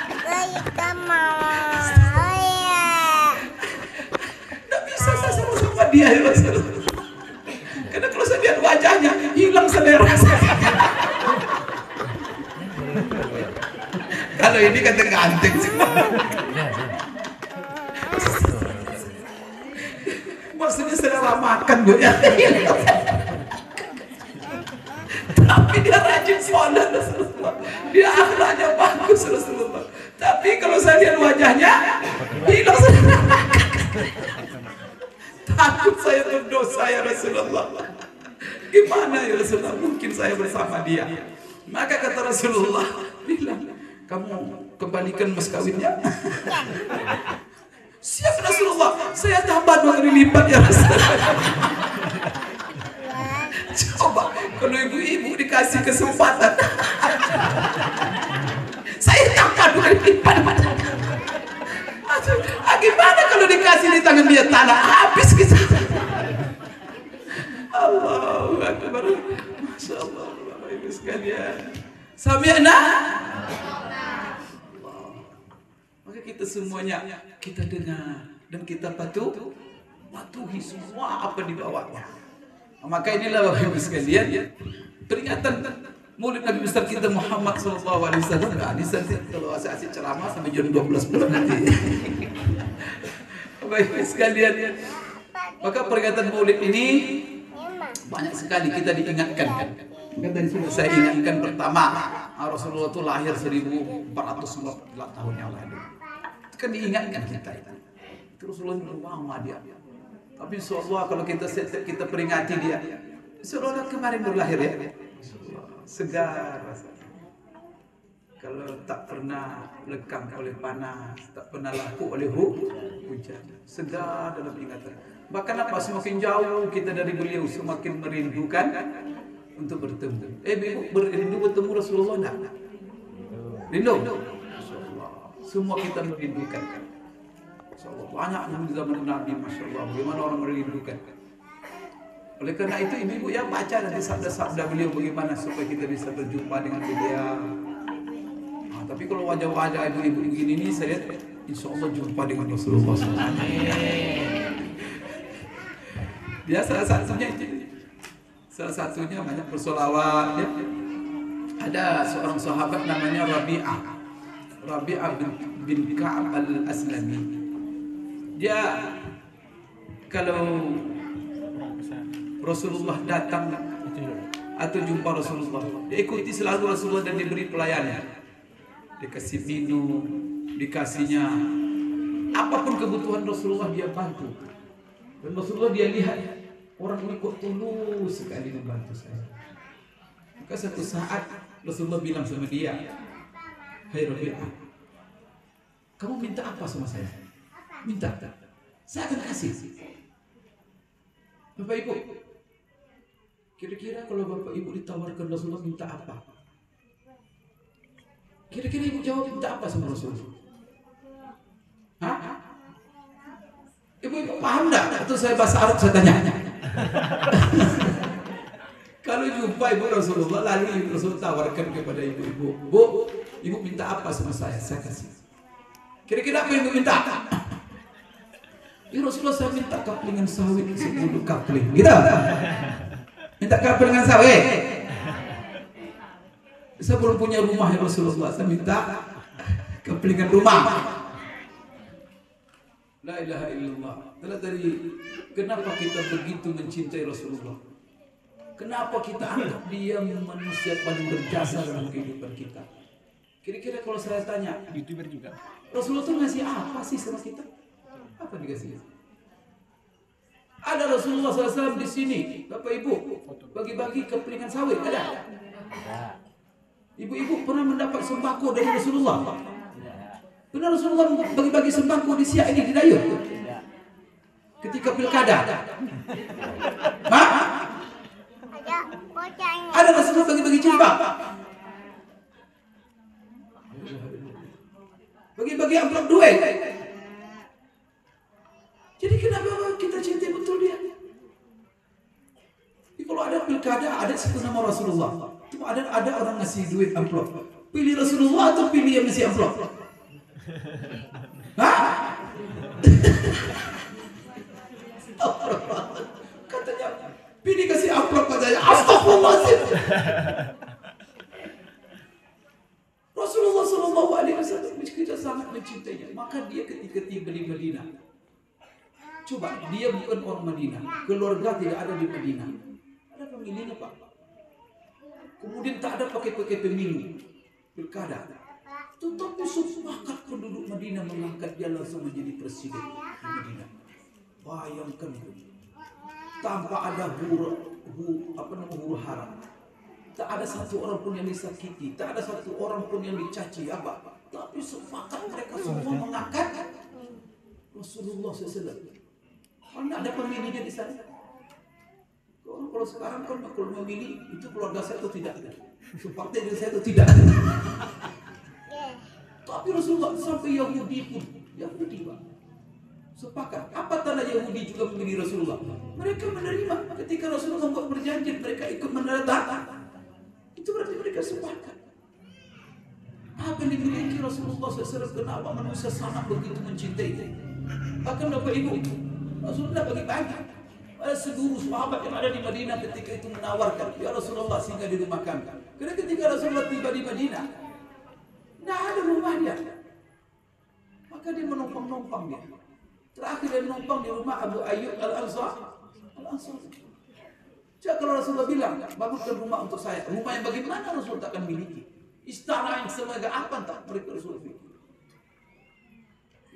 Tidak bisa saya sama-sama dia ya Rasulullah. Karena kalau saya lihat wajahnya hilang selera saya. Kalau ini kata ganteng sih. Maksudnya selera makan bu ya. Tapi dia rajin sholat Rasulullah. Dia akhlaknya bagus Rasulullah. Tapi kalau saya lihat wajahnya hilang. Takut saya berdosa ya Rasulullah. Gimana ya Rasulullah? Mungkin saya bersama dia. Maka kata Rasulullah, bilang, kamu kembalikan mas kawinnya. Siap Rasulullah, saya tambah dua kali lipat ya Rasulullah. Coba kalau ibu-ibu dikasih kesempatan, saya kali lipat. Aduh, ah, gimana kalau dikasih di tangan dia tanah habis kita. Allahu Akbar. Masya Allah, Ibu sekalian. Sami'na. Allah. Maka kita semuanya kita dengar dan kita patuh patuhi semua apa dibawanya. Maka inilah Bapak Ibu sekalian peringatan Maulid Nabi besar kita Muhammad sallallahu alaihi wasallam. Nah, ini nanti kalau asik-asik ceramah sampai jam 12 malam nanti. Bapak Ibu sekalian. Maka peringatan Maulid ini banyak sekali kita diingatkan kan. Kan tadi sudah saya ingatkan pertama Rasulullah itu lahir 1448 tahun yang lalu. Itu kan diingatkan kita itu. Itu Rasulullah itu lama dia. Tapi insyaallah kalau kita kita peringati dia, insyaallah kemarin baru lahir ya. Segar. Kalau tak pernah lekang oleh panas, tak pernah laku oleh hu, hujan, segar dalam ingatan. Bahkan apa semakin jauh kita dari beliau semakin merindukan untuk bertemu. Eh, berindu bertemu Rasulullah enggak? Rindu. Semua kita merindukan. Insyaallah banyak yang di zaman Nabi, masya Allah. Bagaimana orang merindukan? Oleh karena itu ibu-ibu ya baca nanti sabda-sabda beliau bagaimana supaya kita bisa berjumpa dengan beliau. Nah, tapi kalau wajah-wajah ibu-ibu begini ini saya lihat insya Allah jumpa dengan Rasulullah SAW. Dia salah satunya. Salah satunya banyak bersolawat. Ya. Ada seorang sahabat namanya Rabi'ah. Rabi'ah bin, bin Ka'ab al-Aslami. Dia kalau Rasulullah datang atau jumpa Rasulullah, dia ikuti selalu Rasulullah dan diberi pelayanan. Dikasih minum, dikasihnya apa pun kebutuhan Rasulullah dia bantu. Dan Rasulullah dia lihat orang ini kok tulus sekali membantu saya. Maka satu saat Rasulullah bilang sama dia, Hai Rabi'ah, kamu minta apa sama saya? Minta. Saya akan kasih. Bapak Ibu, kira-kira kalau Bapak Ibu ditawarkan Rasulullah minta apa? Kira-kira Ibu jawab minta apa sama Rasulullah? Hah? Ibu, ibu paham enggak? Atau saya bahasa Arab saya tanya? Kalau jumpa ibu Rasulullah lalu ibu Rasul tawarkan kepada ibu-ibu, bu, ibu minta apa sama saya? Saya kasih. Kira-kira apa yang ibu minta? Ya Rasulullah saya minta kaplingan sawit sepuluh kapling, gitu? Minta kaplingan sawit. Saya belum punya rumah ya Rasulullah, saya minta kaplingan rumah. La ilaha illallah. Itulah dari kenapa kita begitu mencintai Rasulullah. Kenapa kita anggap dia manusia paling berjasa dalam kehidupan kita. Kira-kira kalau saya tanya, Youtuber juga. Rasulullah tuh ngasih apa sih sama kita? Apa dikasih? Ada Rasulullah SAW di sini, Bapak Ibu, bagi-bagi kepiringan sawit, ada? Ibu-ibu pernah mendapat sembako dari Rasulullah? Pernah Rasulullah bagi-bagi sembako di siak ini di Dayun? Tidak. Ketika pilkada? Bocahnya. Ada Rasulullah bagi-bagi jilbab? Bagi-bagi amplop duit? Jadi kenapa kita cintai betul dia? Jadi kalau ada pilkada, ada satu nama Rasulullah. Itu ada ada orang ngasih duit amplop. Pilih Rasulullah atau pilih yang ngasih amplop? Hah? Katanya, pilih kasih amplop katanya. Astagfirullahaladzim. Rasulullah Shallallahu Alaihi Wasallam kita sangat mencintainya. Maka dia ketika tiba di Madinah, coba dia bukan orang Madinah, keluarga tidak ada di Madinah. Ada pemilihnya pak. Kemudian tak ada pakai-pakai pemilu, pilkada. Tetapi sepakat penduduk Madinah mengangkat dia langsung menjadi presiden di Madinah. Bayangkan itu. Tanpa ada huru, hu, apa namanya huru hara. Tak ada satu orang pun yang disakiti, tak ada satu orang pun yang dicaci apa. Tapi sepakat mereka semua mengangkat Rasulullah SAW. Mana ada pemilihnya di sana? Kalau, kalau sekarang kan kalau memilih itu keluarga saya atau tidak? Partai dari saya atau tidak? Tapi Rasulullah sampai Yahudi pun, Yahudi pak, sepakat. Apa tanda Yahudi juga memilih Rasulullah? Mereka menerima ketika Rasulullah membuat perjanjian, mereka ikut menerima. Itu berarti mereka sepakat. Apa yang dimiliki Rasulullah SAW? Kenapa manusia sangat begitu mencintai? Bahkan Bapak Ibu, Rasulullah bagi-bagi. Ada seluruh sahabat yang ada di Madinah ketika itu menawarkan, Ya Rasulullah singgah di rumah kami. Karena ketika Rasulullah tiba di Madinah, tidak ada rumahnya. Maka dia menumpang-numpang dia. Terakhir dia menumpang di rumah Abu Ayyub Al-Ansar. Al-Ansar. Coba kalau Rasulullah bilang, bangunkan rumah untuk saya. Rumah yang bagaimana Rasul tak akan miliki? Istana yang semegah apa tak mereka Rasul miliki?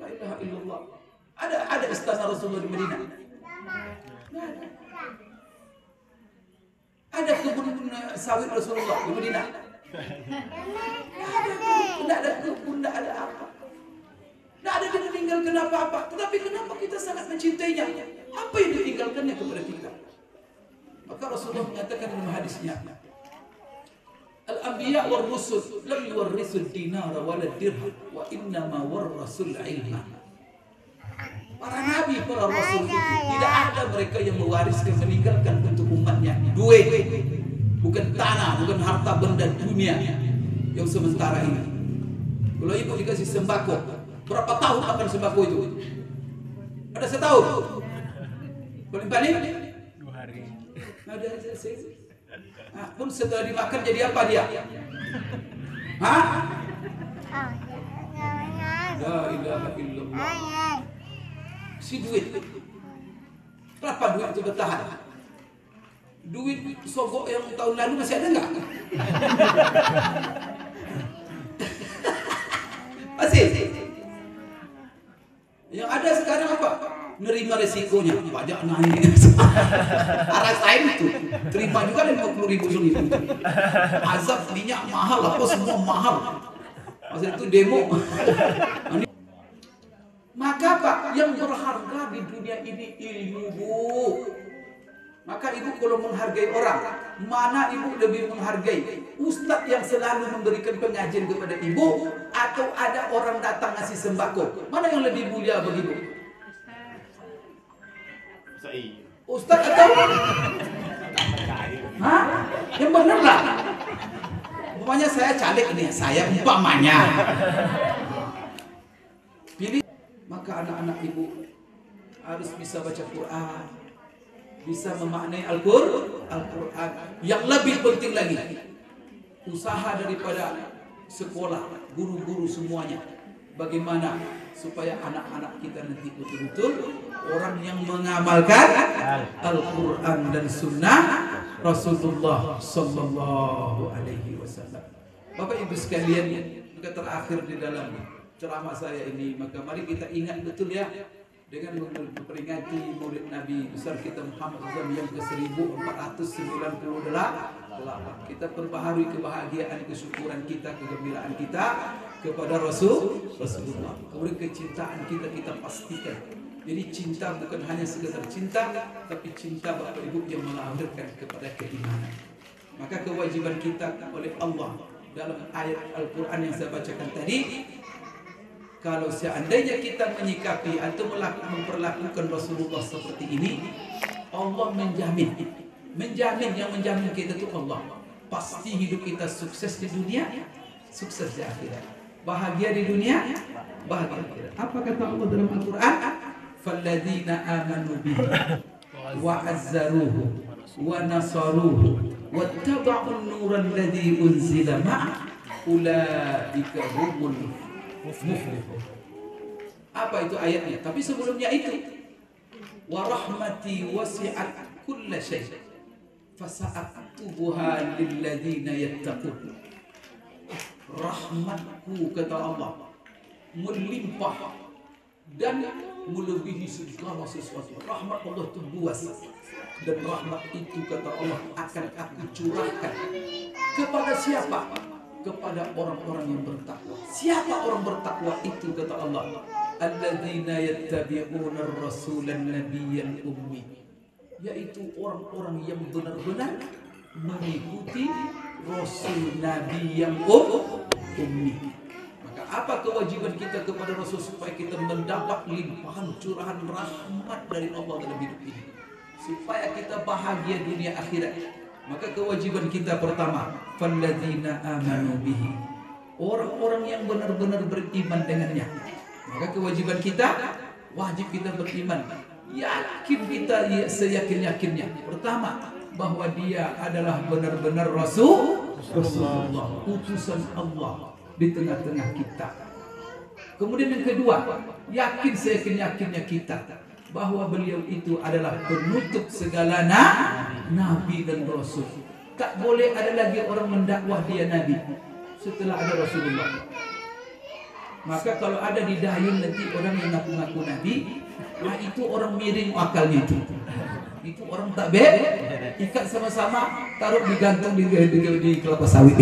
La ilaha illallah. Ada ada istana Rasulullah di? Nggak ada. Kebun sawit Rasulullah di Madinah? Tidak ada kebun, tidak ada apa. Tidak ada dia meninggalkan apa-apa. Tetapi kenapa kita sangat mencintainya? Apa yang ditinggalkannya kepada kita? Maka Rasulullah mengatakan dalam hadisnya, Al-anbiya wal rusul lam yuwarrisul dinara wala dirham wa innama warrasul ilma. Para rasul itu tidak ada mereka yang mewariskan meninggalkan untuk umatnya duit, bukan tanah, bukan harta benda dunia yang sementara ini. Kalau ibu dikasih sembako, berapa tahun akan sembako itu? Ada setahun? Paling-paling Dua hari. ada selesai. Nah, pun setelah dimakan jadi apa dia? Hah? La ilaha illallah. Si duit. Berapa duit itu bertahan? Duit sogok yang tahun lalu masih ada nggak? masih. Yang ada sekarang apa? Nerima resikonya, pajak naik. Rasain itu, terima juga 50 ribu sendiri. Azab minyak mahal, apa semua mahal. Masa itu demo. Maka Pak, yang berharga di dunia ini ilmu Bu. Maka ibu kalau menghargai orang, mana ibu lebih menghargai? Ustadz yang selalu memberikan pengajian kepada ibu atau ada orang datang ngasih sembako? Mana yang lebih mulia bagi ibu? Ustadz atau? Hah? Yang benar lah. Umpamanya saya caleg ini, saya umpamanya. Maka anak-anak ibu harus bisa baca Quran, bisa memaknai Al-Qur'an, Al-Quran. Yang lebih penting lagi, usaha daripada sekolah, guru-guru semuanya. Bagaimana supaya anak-anak kita nanti betul-betul orang yang mengamalkan Al-Quran dan Sunnah Rasulullah Sallallahu Alaihi Wasallam. Bapak Ibu sekalian, maka terakhir di dalam ceramah saya ini, maka mari kita ingat betul ya dengan memperingati Maulid Nabi besar kita Muhammad SAW yang ke-1498 kita perbaharui kebahagiaan kesyukuran kita kegembiraan kita kepada Rasul Rasulullah. Kemudian kecintaan kita kita pastikan. Jadi cinta bukan hanya sekedar cinta tapi cinta Bapak Ibu yang melahirkan kepada keimanan. Maka kewajiban kita oleh Allah dalam ayat Al-Quran yang saya bacakan tadi kalau seandainya kita menyikapi atau melakukan, memperlakukan Rasulullah seperti ini, Allah menjamin, menjamin yang menjamin kita itu Allah. Pasti hidup kita sukses di dunia, sukses di akhirat. Bahagia di dunia, bahagia di akhirat. Apa kata Allah dalam Al-Quran? Bihi wa azzaruhu wa nasaruhu wattaba'un nuran ladzi unzila ma'a ulaika humul Apa itu ayatnya? Tapi sebelumnya itu wa rahmati wasi'at kulla syai' fasa'aktubuha lilladzina yattaqun. Rahmatku kata Allah melimpah dan melebihi segala sesuatu. Rahmat Allah itu luas dan rahmat itu kata Allah akan aku curahkan kepada siapa? Kepada orang-orang yang bertakwa. Siapa orang bertakwa itu kata Allah? Alladzina yattabi'una ar-rasulan nabiyyal ummi. Yaitu orang-orang yang benar-benar mengikuti rasul nabi yang um, ummi. Maka apa kewajiban kita kepada Rasul supaya kita mendapat limpahan curahan rahmat dari Allah dalam hidup ini? Supaya kita bahagia dunia akhirat. Maka kewajiban kita pertama, falladzina amanu bihi. Orang-orang yang benar-benar beriman dengannya. Maka kewajiban kita wajib kita beriman. Yakin kita ya, seyakin-yakinnya. Pertama, bahwa dia adalah benar-benar Rasul Rasulullah, utusan Allah di tengah-tengah kita. Kemudian yang kedua, yakin seyakin-yakinnya kita bahwa beliau itu adalah penutup segala na, nabi dan rasul. Tak boleh ada lagi orang mendakwah dia nabi setelah ada Rasulullah. Maka kalau ada di dayun nanti orang yang ngaku-ngaku nabi, nah itu orang miring akalnya itu. Itu orang tak be, ikat sama-sama, taruh digantung di, di, di, di kelapa sawit.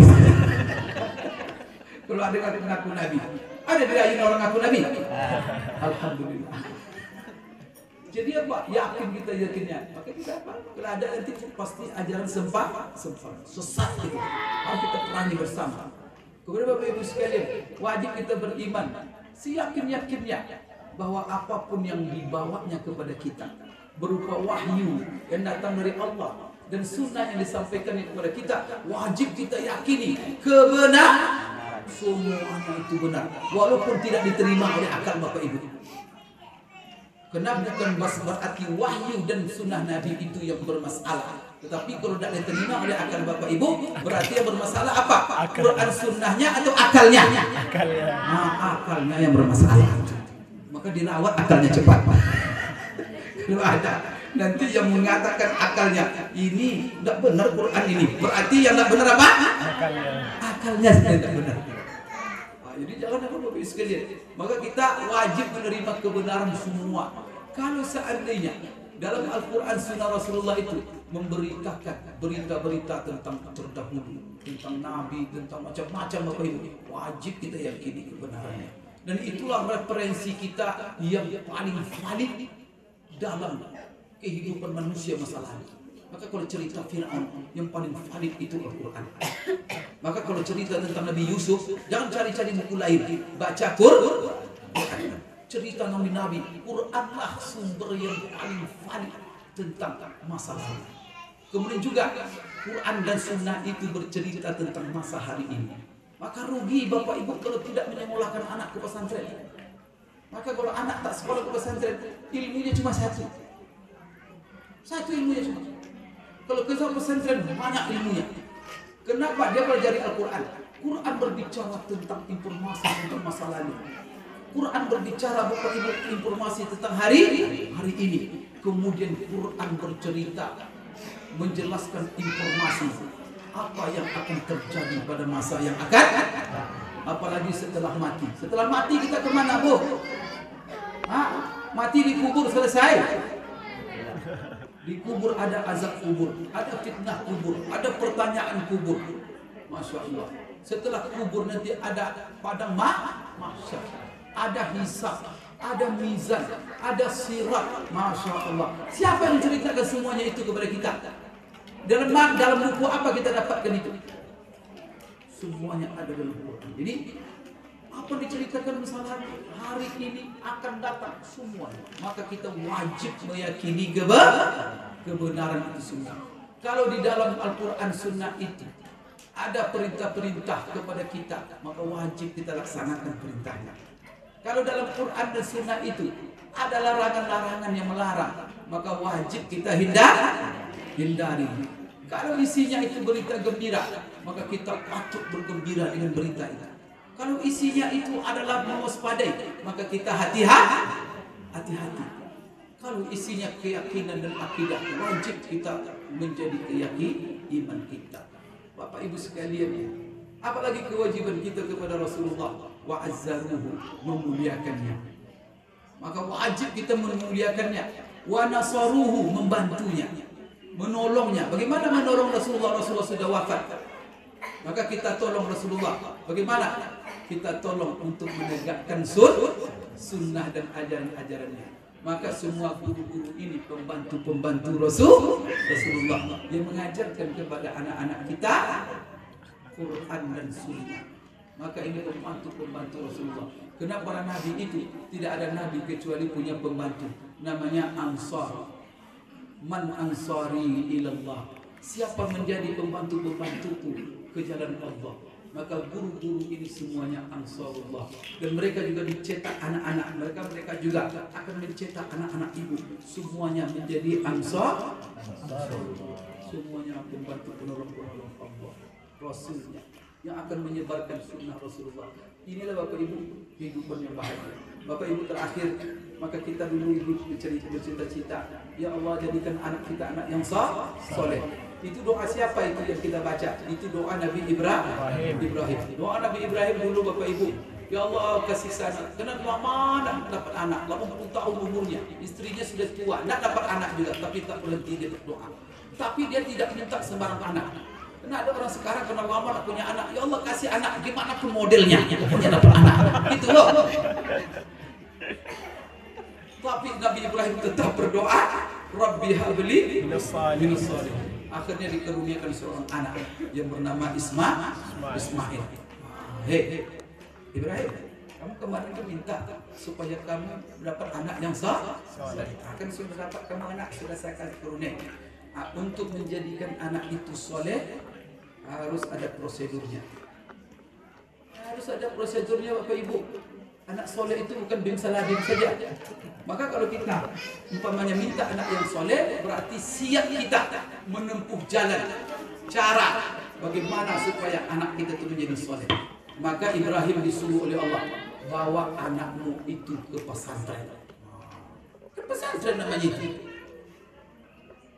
kalau ada ngaku-ngaku nabi, ada di dayun orang ngaku nabi. Alhamdulillah. Jadi apa? Yakin kita yakinnya. Maka kita apa? Ada nanti pasti ajaran sempat, sempat, sesat gitu. Harus kita perangi bersama. Kemudian Bapak Ibu sekalian, wajib kita beriman. Siyakin yakinnya bahwa apa pun yang dibawanya kepada kita berupa wahyu yang datang dari Allah dan sunnah yang disampaikan kepada kita wajib kita yakini kebenaran semuanya itu benar walaupun tidak diterima oleh akal Bapak Ibu Kenapa bukan berarti wahyu dan sunnah Nabi itu yang bermasalah. Tetapi kalau tidak diterima oleh akal bapak ibu, berarti yang bermasalah apa? Quran sunnahnya atau akalnya? Akal ya. Nah, akalnya yang bermasalah. Maka dirawat akalnya cepat. Kalau ada nanti yang mengatakan akalnya ini tidak benar Quran ini, berarti yang tidak benar apa? Akal ya. akalnya tidak benar. Nah, jadi jangan apa Bapak Ibu sekalian. Maka kita wajib menerima kebenaran semua. Kalau seandainya dalam Al-Quran Sunnah Rasulullah itu memberitakan berita-berita tentang terdahulu, tentang Nabi, tentang macam-macam Bapak Ibu, wajib kita yakini kebenarannya. Dan itulah referensi kita yang paling valid dalam kehidupan manusia masa lalu. Maka kalau cerita Fir'aun yang paling valid itu Al-Quran. Maka kalau cerita tentang Nabi Yusuf, jangan cari-cari buku lain. Baca Quran. Cerita Nabi-Nabi, Quranlah sumber yang paling valid tentang masa lalu. Kemudian juga Quran dan Sunnah itu bercerita tentang masa hari ini. Maka rugi Bapak Ibu kalau tidak menyekolahkan anak ke pesantren. Maka kalau anak tak sekolah ke pesantren, ilmunya cuma satu. Satu ilmunya cuma. Kalau ke pesantren banyak ilmunya. Kenapa dia pelajari Al-Quran? Quran berbicara tentang informasi tentang masa lalu. Quran berbicara Ibu informasi tentang hari hari ini. Kemudian Quran bercerita menjelaskan informasi apa yang akan terjadi pada masa yang akan apalagi setelah mati. Setelah mati kita ke mana Bu? Hah? Mati dikubur selesai. Di kubur ada azab kubur, ada fitnah kubur, ada pertanyaan kubur. Masya Allah. Setelah kubur nanti ada padang ma, masya ada hisab, ada mizan, ada sirat. Masya Allah. Siapa yang menceritakan semuanya itu kepada kita? Dalam dalam buku apa kita dapatkan itu? Semuanya ada dalam Quran. Jadi apa diceritakan masalah hari ini akan datang semuanya. Maka kita wajib meyakini kebenaran itu semua. Kalau di dalam Al-Quran Sunnah itu ada perintah-perintah kepada kita, maka wajib kita laksanakan perintahnya. Kalau dalam Quran dan Sunnah itu ada larangan-larangan yang melarang, maka wajib kita hindar, hindari. Kalau isinya itu berita gembira, maka kita patut bergembira dengan berita itu. Kalau isinya itu adalah mewaspadai, maka kita hati-hati. Kalau isinya keyakinan dan akidah, wajib kita menjadi keyakinan iman kita. Bapak Ibu sekalian, apalagi kewajiban kita kepada Rasulullah wa azzaruhu memuliakannya. Maka wajib kita memuliakannya, wa nasaruhu membantunya, menolongnya. Bagaimana menolong Rasulullah? Rasulullah sudah wafat. Maka kita tolong Rasulullah. Bagaimana? Kita tolong untuk menegakkan sun, sunnah dan ajaran-ajarannya. Maka semua guru-guru ini pembantu-pembantu Rasul Rasulullah yang mengajarkan kepada anak-anak kita Quran dan sunnah. Maka ini pembantu-pembantu Rasulullah. Kenapa para nabi itu tidak ada nabi kecuali punya pembantu. Namanya Ansar. Man ansari ilallah. Siapa menjadi pembantu-pembantuku ke jalan Allah? Maka guru-guru ini semuanya ansarullah. Dan mereka juga dicetak anak-anak. Mereka mereka juga akan mencetak anak-anak ibu. Semuanya menjadi ansar. Semuanya pembantu penolong-penolong Allah Rasulnya yang akan menyebarkan sunnah Rasulullah. Inilah Bapak Ibu kehidupan yang bahagia. Bapak Ibu terakhir maka kita dulu ibu bercerita bercita-cita ya Allah jadikan anak kita anak yang sah soleh itu doa siapa itu yang kita baca? Itu doa Nabi Ibrahim. Ibrahim. Doa Nabi Ibrahim dulu Bapak Ibu. Ya Allah kasih sana. Kena lama nak dapat anak. 80 tahun umurnya. Istrinya sudah tua. Nak dapat anak juga. Tapi tak berhenti dia berdoa. Tapi dia tidak minta sembarang anak. Karena ada orang sekarang kena lama nak punya anak. Ya Allah kasih anak gimana pun modelnya. Pokoknya dapat anak. Itu loh. Tapi Nabi Ibrahim tetap berdoa. Rabbi habli Minas salihin. Akhirnya dikaruniakan seorang anak yang bernama Isma Ismail. Hei, Ibrahim, kamu kemarin kan minta supaya kamu dapat anak yang sah. Akan sudah dapat kamu anak sudah saya kasih karunia. Ah, Untuk menjadikan anak itu soleh harus ada prosedurnya. Harus ada prosedurnya Bapak Ibu. Anak soleh itu bukan bim saladin saja. Maka kalau kita umpamanya minta anak yang soleh, berarti siap kita menempuh jalan, cara bagaimana supaya anak kita itu menjadi soleh. Maka Ibrahim disuruh oleh Allah, bawa anakmu itu ke pesantren. Ke pesantren namanya itu.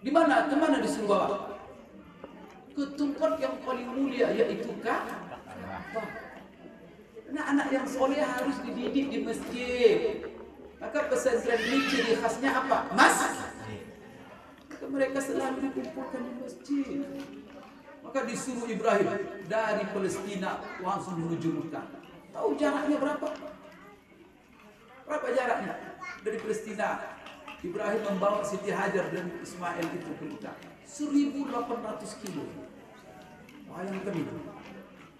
Di mana? Ke mana disuruh bawa? Ke tempat yang paling mulia yaitu Ka'bah. Anak-anak yang soleh harus dididik di masjid. Maka pesantren ini ciri khasnya apa? Mas. Maka mereka selalu dikumpulkan di masjid. Maka disuruh Ibrahim dari Palestina langsung menuju Mekah. Tahu jaraknya berapa? Berapa jaraknya dari Palestina? Ibrahim membawa Siti Hajar dan Ismail itu ke Mekah. 1800 kilo. Bayangkan itu.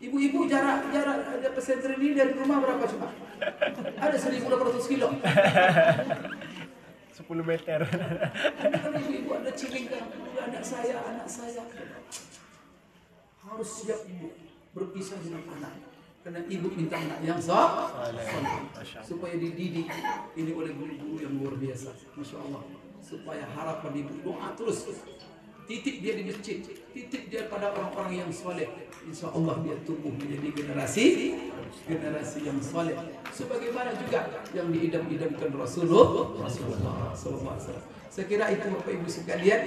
Ibu-ibu jarak jarak ada pesantren ini dari rumah berapa coba? Ada 1800 kilo. 10 meter. Ibu-ibu ada cilingkan, anak saya, anak saya. Harus siap ibu berpisah dengan anak. Karena ibu minta anak yang sah, supaya dididik ini oleh guru-guru yang luar biasa. Masya Allah. Supaya harapan ibu doa terus. Titik dia di masjid, titik dia pada orang-orang yang soleh. Insya Allah dia tumbuh menjadi generasi generasi yang soleh. Sebagaimana juga yang diidam-idamkan Rasulullah Rasulullah Wasallam. Saya kira itu Bapak Ibu sekalian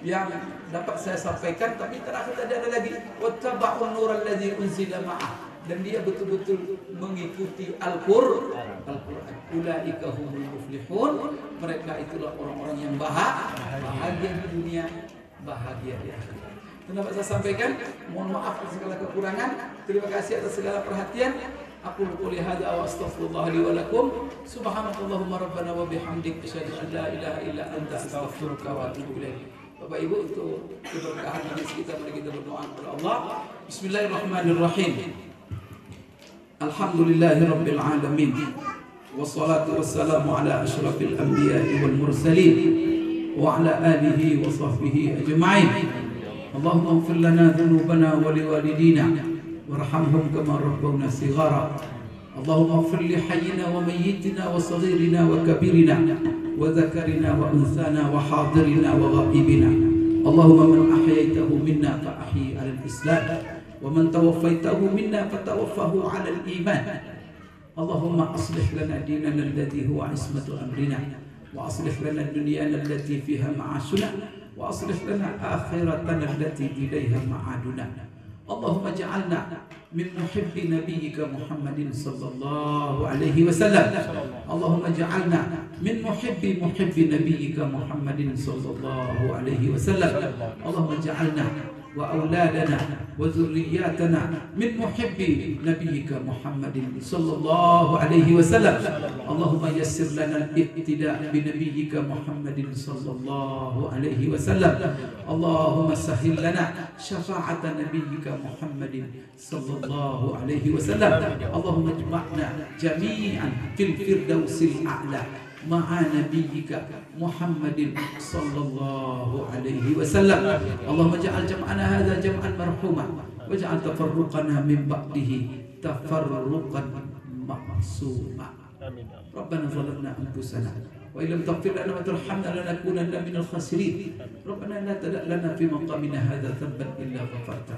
yang dapat saya sampaikan. Tapi terakhir tadi ada lagi. Wattaba'un nur alladzi unzila ma'ah. Dan dia betul-betul mengikuti Al-Qur'an. Al-Qur'an. Ulaika humul muflihun. Mereka itulah orang-orang yang bahagia di dunia, bahagia di akhirat. Kenapa saya sampaikan? Mohon maaf atas segala kekurangan. Terima kasih atas segala perhatian. Aku qouli hadza wa astaghfirullah li wa lakum. Subhanakallahumma rabbana wa bihamdik asyhadu an la ilaha illa anta astaghfiruka wa atubu. Bapak Ibu untuk keberkahan majlis kita mari kita berdoa kepada Allah. Bismillahirrahmanirrahim. Alhamdulillahi rabbil alamin. Wassalatu wassalamu ala asyrafil anbiya'i wal mursalin alihi wa sahbihi ajma'in. اللهم اغفر لنا ذنوبنا ولوالدينا وارحمهم كما ربونا صغارا. اللهم اغفر لحينا وميتنا وصغيرنا وكبيرنا وذكرنا وأنثانا وحاضرنا وغائبنا. اللهم من أحييته منا فأحيي على الإسلام ومن توفيته منا فتوفه على الإيمان. اللهم أصلح لنا ديننا الذي هو عصمة أمرنا. واصلح لنا دنيانا التي فيها معاشنا وأصلح لنا آخرتنا التي إليها معادنا اللهم اجعلنا من محب نبيك محمد صلى الله عليه وسلم اللهم اجعلنا من محب محب نبيك محمد صلى الله عليه وسلم اللهم اجعلنا وأولادنا وذرياتنا من محب نبيك محمد صلى الله عليه وسلم. اللهم يسر لنا الابتداء بنبيك محمد صلى الله عليه وسلم. اللهم سهل لنا شفاعة نبيك محمد صلى الله عليه وسلم. اللهم اجمعنا جميعا في الفردوس الأعلى. مع نبيك محمد صلى الله عليه وسلم اللهم اجعل جمعنا هذا جمعا مرحوما واجعل تفرقنا من بعده تفرقا معصوما Amin. ربنا ظلمنا انفسنا وان لم تغفر لنا وترحمنا لنكونن من الخاسرين ربنا لا تدع لنا في مقامنا هذا ذنبا الا غفرته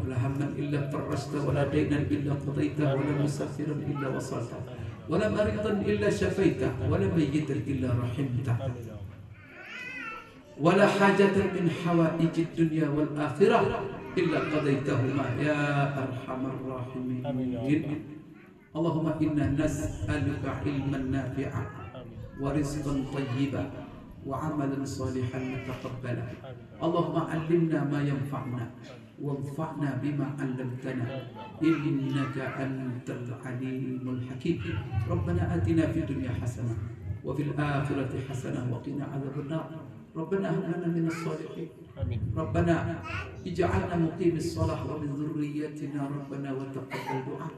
ولا هما الا فرجته ولا دينا الا قضيته ولا مسافرا الا وصلته ولا مريضا إلا شفيته ولا ميتا إلا رحمته. ولا حاجة من حوائج الدنيا والآخرة إلا قضيتهما. يا أرحم الراحمين. اللهم إنا نسألك علما نافعا ورزقا طيبا وعملا صالحا متقبلا. اللهم علمنا ما ينفعنا وانفعنا بما علمتنا إنك أنت العليم الحكيم. ربنا آتنا في الدنيا حسنة وفي الآخرة حسنة وقنا عذاب النار. ربنا هب لنا من الصالحين. ربنا اجعلنا مقيم الصلاة ومن ذريتنا ربنا وتقبل دعاء.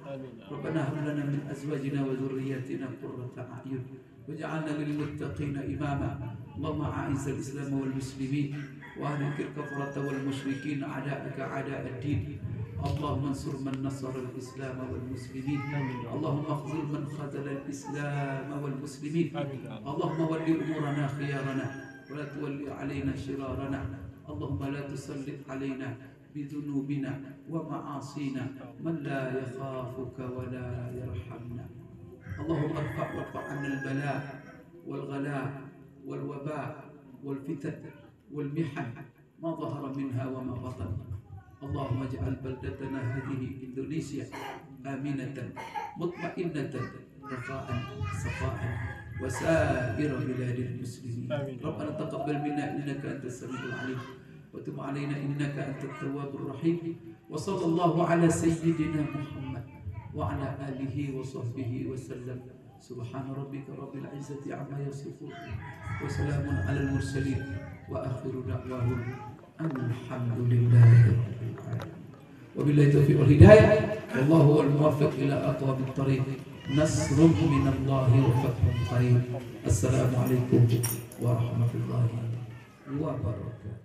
ربنا هب لنا من أزواجنا وذرياتنا قرة أعين. واجعلنا للمتقين إماما. اللهم أعز الإسلام والمسلمين. وأهلك الكفرة والمشركين أعداءك أعداء الدين. اللهم انصر من نصر الإسلام والمسلمين. اللهم اخذل من خذل الإسلام والمسلمين. اللهم ول أمورنا خيارنا. ولا تولي علينا شرارنا. اللهم لا تسلط علينا بذنوبنا ومعاصينا. من لا يخافك ولا يرحمنا. اللهم ارفع وارفع عنا البلاء والغلاء والوباء والفتن. والمحن ما ظهر منها وما بطن. اللهم اجعل بلدتنا هذه إندونيسيا آمنة مطمئنة رخاء سخاء وسائر بلاد المسلمين. ربنا تقبل منا إنك أنت السميع العليم وتب علينا إنك أنت التواب الرحيم. وصلى الله على سيدنا محمد وعلى آله وصحبه وسلم. سبحان ربك رب العزة عما يصفون وسلام على المرسلين. وآخر دعواهم أن الحمد لله رب العالمين. وبالله التوفيق والهداية. والله هو الموفق إلى اقوم الطريق. نصر من الله وفتح قريب السلام عليكم ورحمة الله وبركاته.